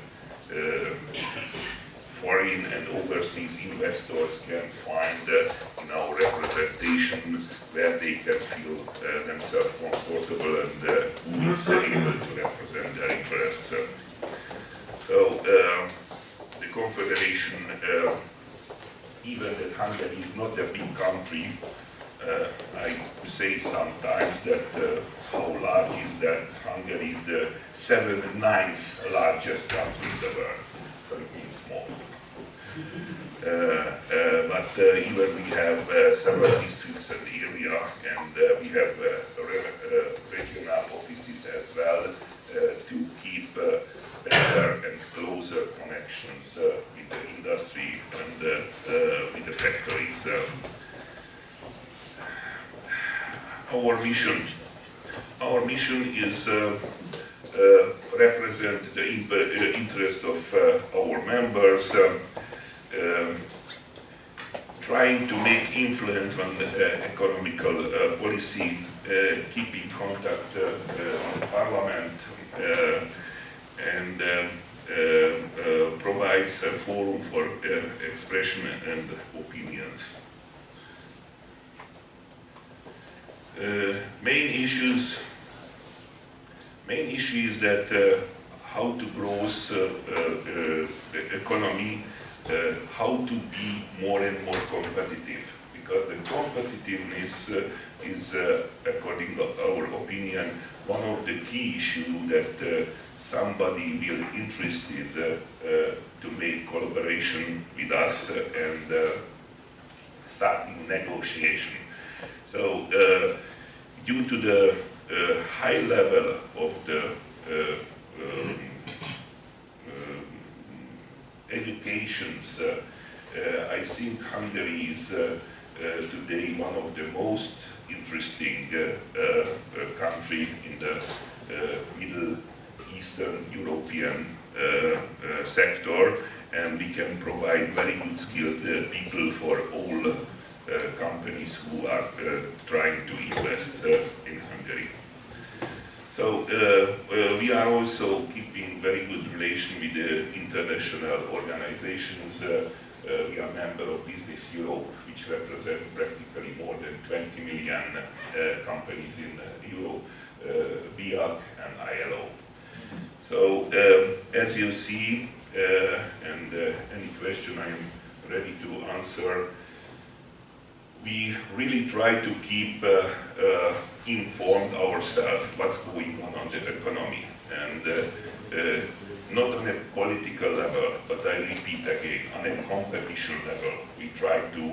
foreign and overseas investors can find uh, in our representation where they can feel uh, themselves comfortable and uh, who is able to represent their interests. So the Confederation, even that Hungary is not a big country, uh, I say sometimes that uh, how large is that? Hungary is the seventh, ninth largest country in the world, so it means small. Uh, uh, Uh, uh, but uh, here we have uh, several districts in the area and we have re regional offices as well to keep better and closer connections with the industry and with the factories. Um, our mission our mission is uh, uh, represent the interest of uh, our members um, trying to make influence on uh, economical uh, policy, uh, keep contact with parliament, and um, provides a forum for expression and opinions. main issues main issue is that how to grow uh, uh, the economy uh, how to be more and more competitive because the competitiveness uh, is, uh, according to our opinion, one of the key issues that somebody will interested to make collaboration with us and starting negotiation. So due to the uh, high level of the uh, educations. Uh, uh, I think Hungary is uh, today one of the most interesting country in the Middle Eastern European sector and we can provide very good skilled people for all uh, companies who are uh, trying to invest uh, in So we are also keeping very good relation with the international organizations. we are a member of Business Europe, which represent practically more than 20 million companies in Europe, BIAC and ILO. So um, as you see, uh, and uh, any question I am ready to answer, we really try to keep uh, uh, informed ourselves what's going on on the economy. And uh, not on a political level, but I repeat again, on a competition level, we try to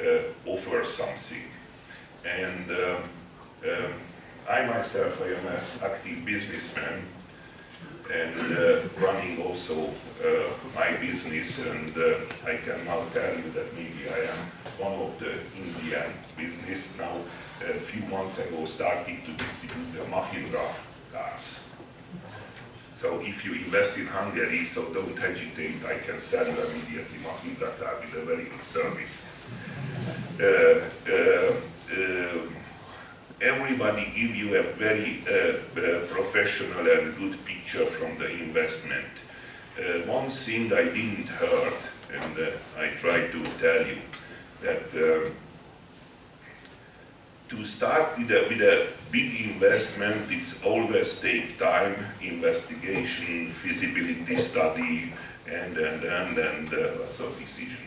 uh, offer something. And uh, I myself, I am an active businessman, and uh, running also uh, my business and uh, I can now tell you that maybe I am one of the Indian business now a few months ago starting to distribute the Mahindra cars. So if you invest in Hungary, so don't hesitate, I can sell you immediately Mahindra car with a very good service. Uh, uh, uh, everybody give you a very uh, professional and good picture from the investment. Uh, one thing I didn't heard, and uh, I try to tell you, that um, to start with a, with a big investment, it's always take time, investigation, feasibility study, and, and, and, and uh, lots of decision.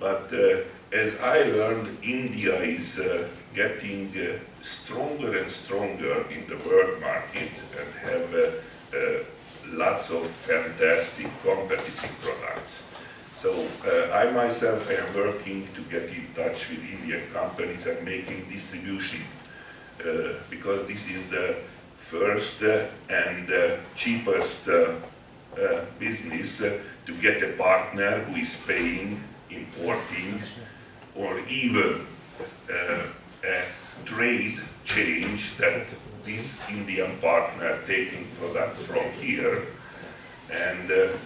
But uh, as I learned, India is uh, getting uh, stronger and stronger in the world market and have uh, uh, lots of fantastic competitive products. So uh, I myself am working to get in touch with Indian companies and making distribution uh, because this is the first uh, and uh, cheapest uh, business to get a partner who is paying, importing, or even a trade change that this Indian partner taking products from here. And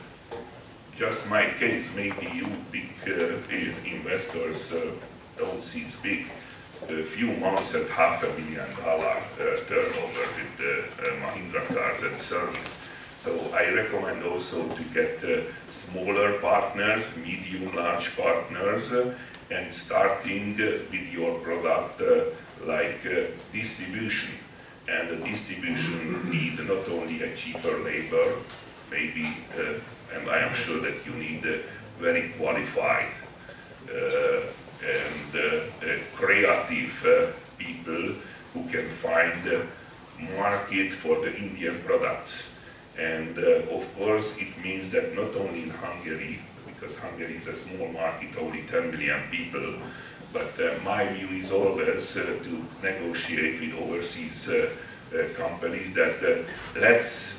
just my case, maybe you big uh, investors uh, don't see it's big. A few months at half a million dollar uh, turnover with the uh, Mahindra Cars and Service. So I recommend also to get uh, smaller partners, medium, large partners, uh, and starting with your product like distribution. And the distribution need not only a cheaper labor, maybe and I am sure that you need uh, very qualified uh, and uh, creative people who can find the market for the Indian products. And of course, it means that not only in Hungary, because Hungary is a small market, only 10 million people, but uh, my view is always uh, to negotiate with overseas uh, companies that let's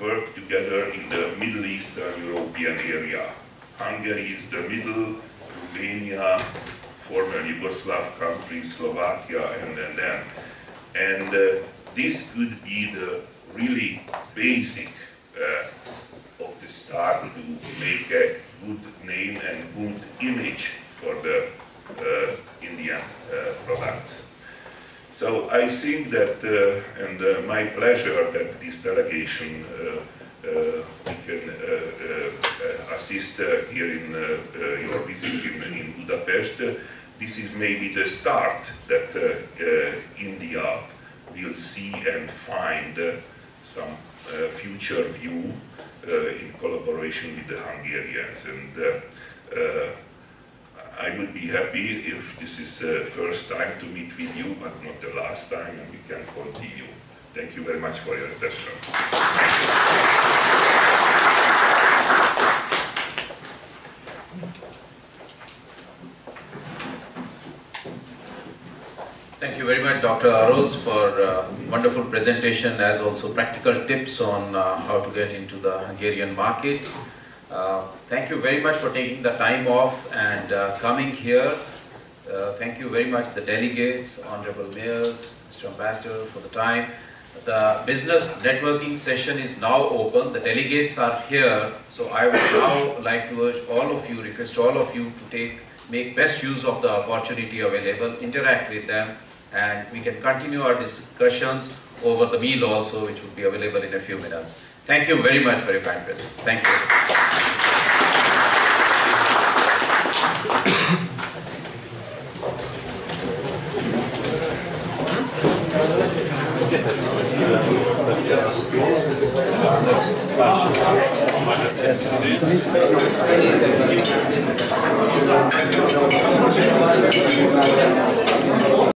work together in the Middle Eastern European area. Hungary is the middle, Romania, former Yugoslav countries, Slovakia, and then. And uh, this could be the really basic uh, of the start to make a good name and good image for the uh, Indian uh, products. So I think that, uh, and uh, my pleasure that this delegation uh, uh we can uh, uh, assist here in your visit in, in Budapest. this is maybe the start that India will see and find some future view in collaboration with the Hungarians. And I would be happy if this is the first time to meet with you, but not the last time, and we can continue. Thank you very much for your attention. Thank you very much, Dr. Orosz, for uh, wonderful presentation as also practical tips on uh, how to get into the Hungarian market. Uh, thank you very much for taking the time off and uh, coming here. Uh, thank you very much the delegates, honorable mayors, Mr. Ambassador for the time. The business networking session is now open. The delegates are here. So I would [coughs] now like to urge all of you, request all of you to take, make best use of the opportunity available, interact with them, and we can continue our discussions over the meal also, which will be available in a few minutes. Thank you very much for your kind presence. Thank you.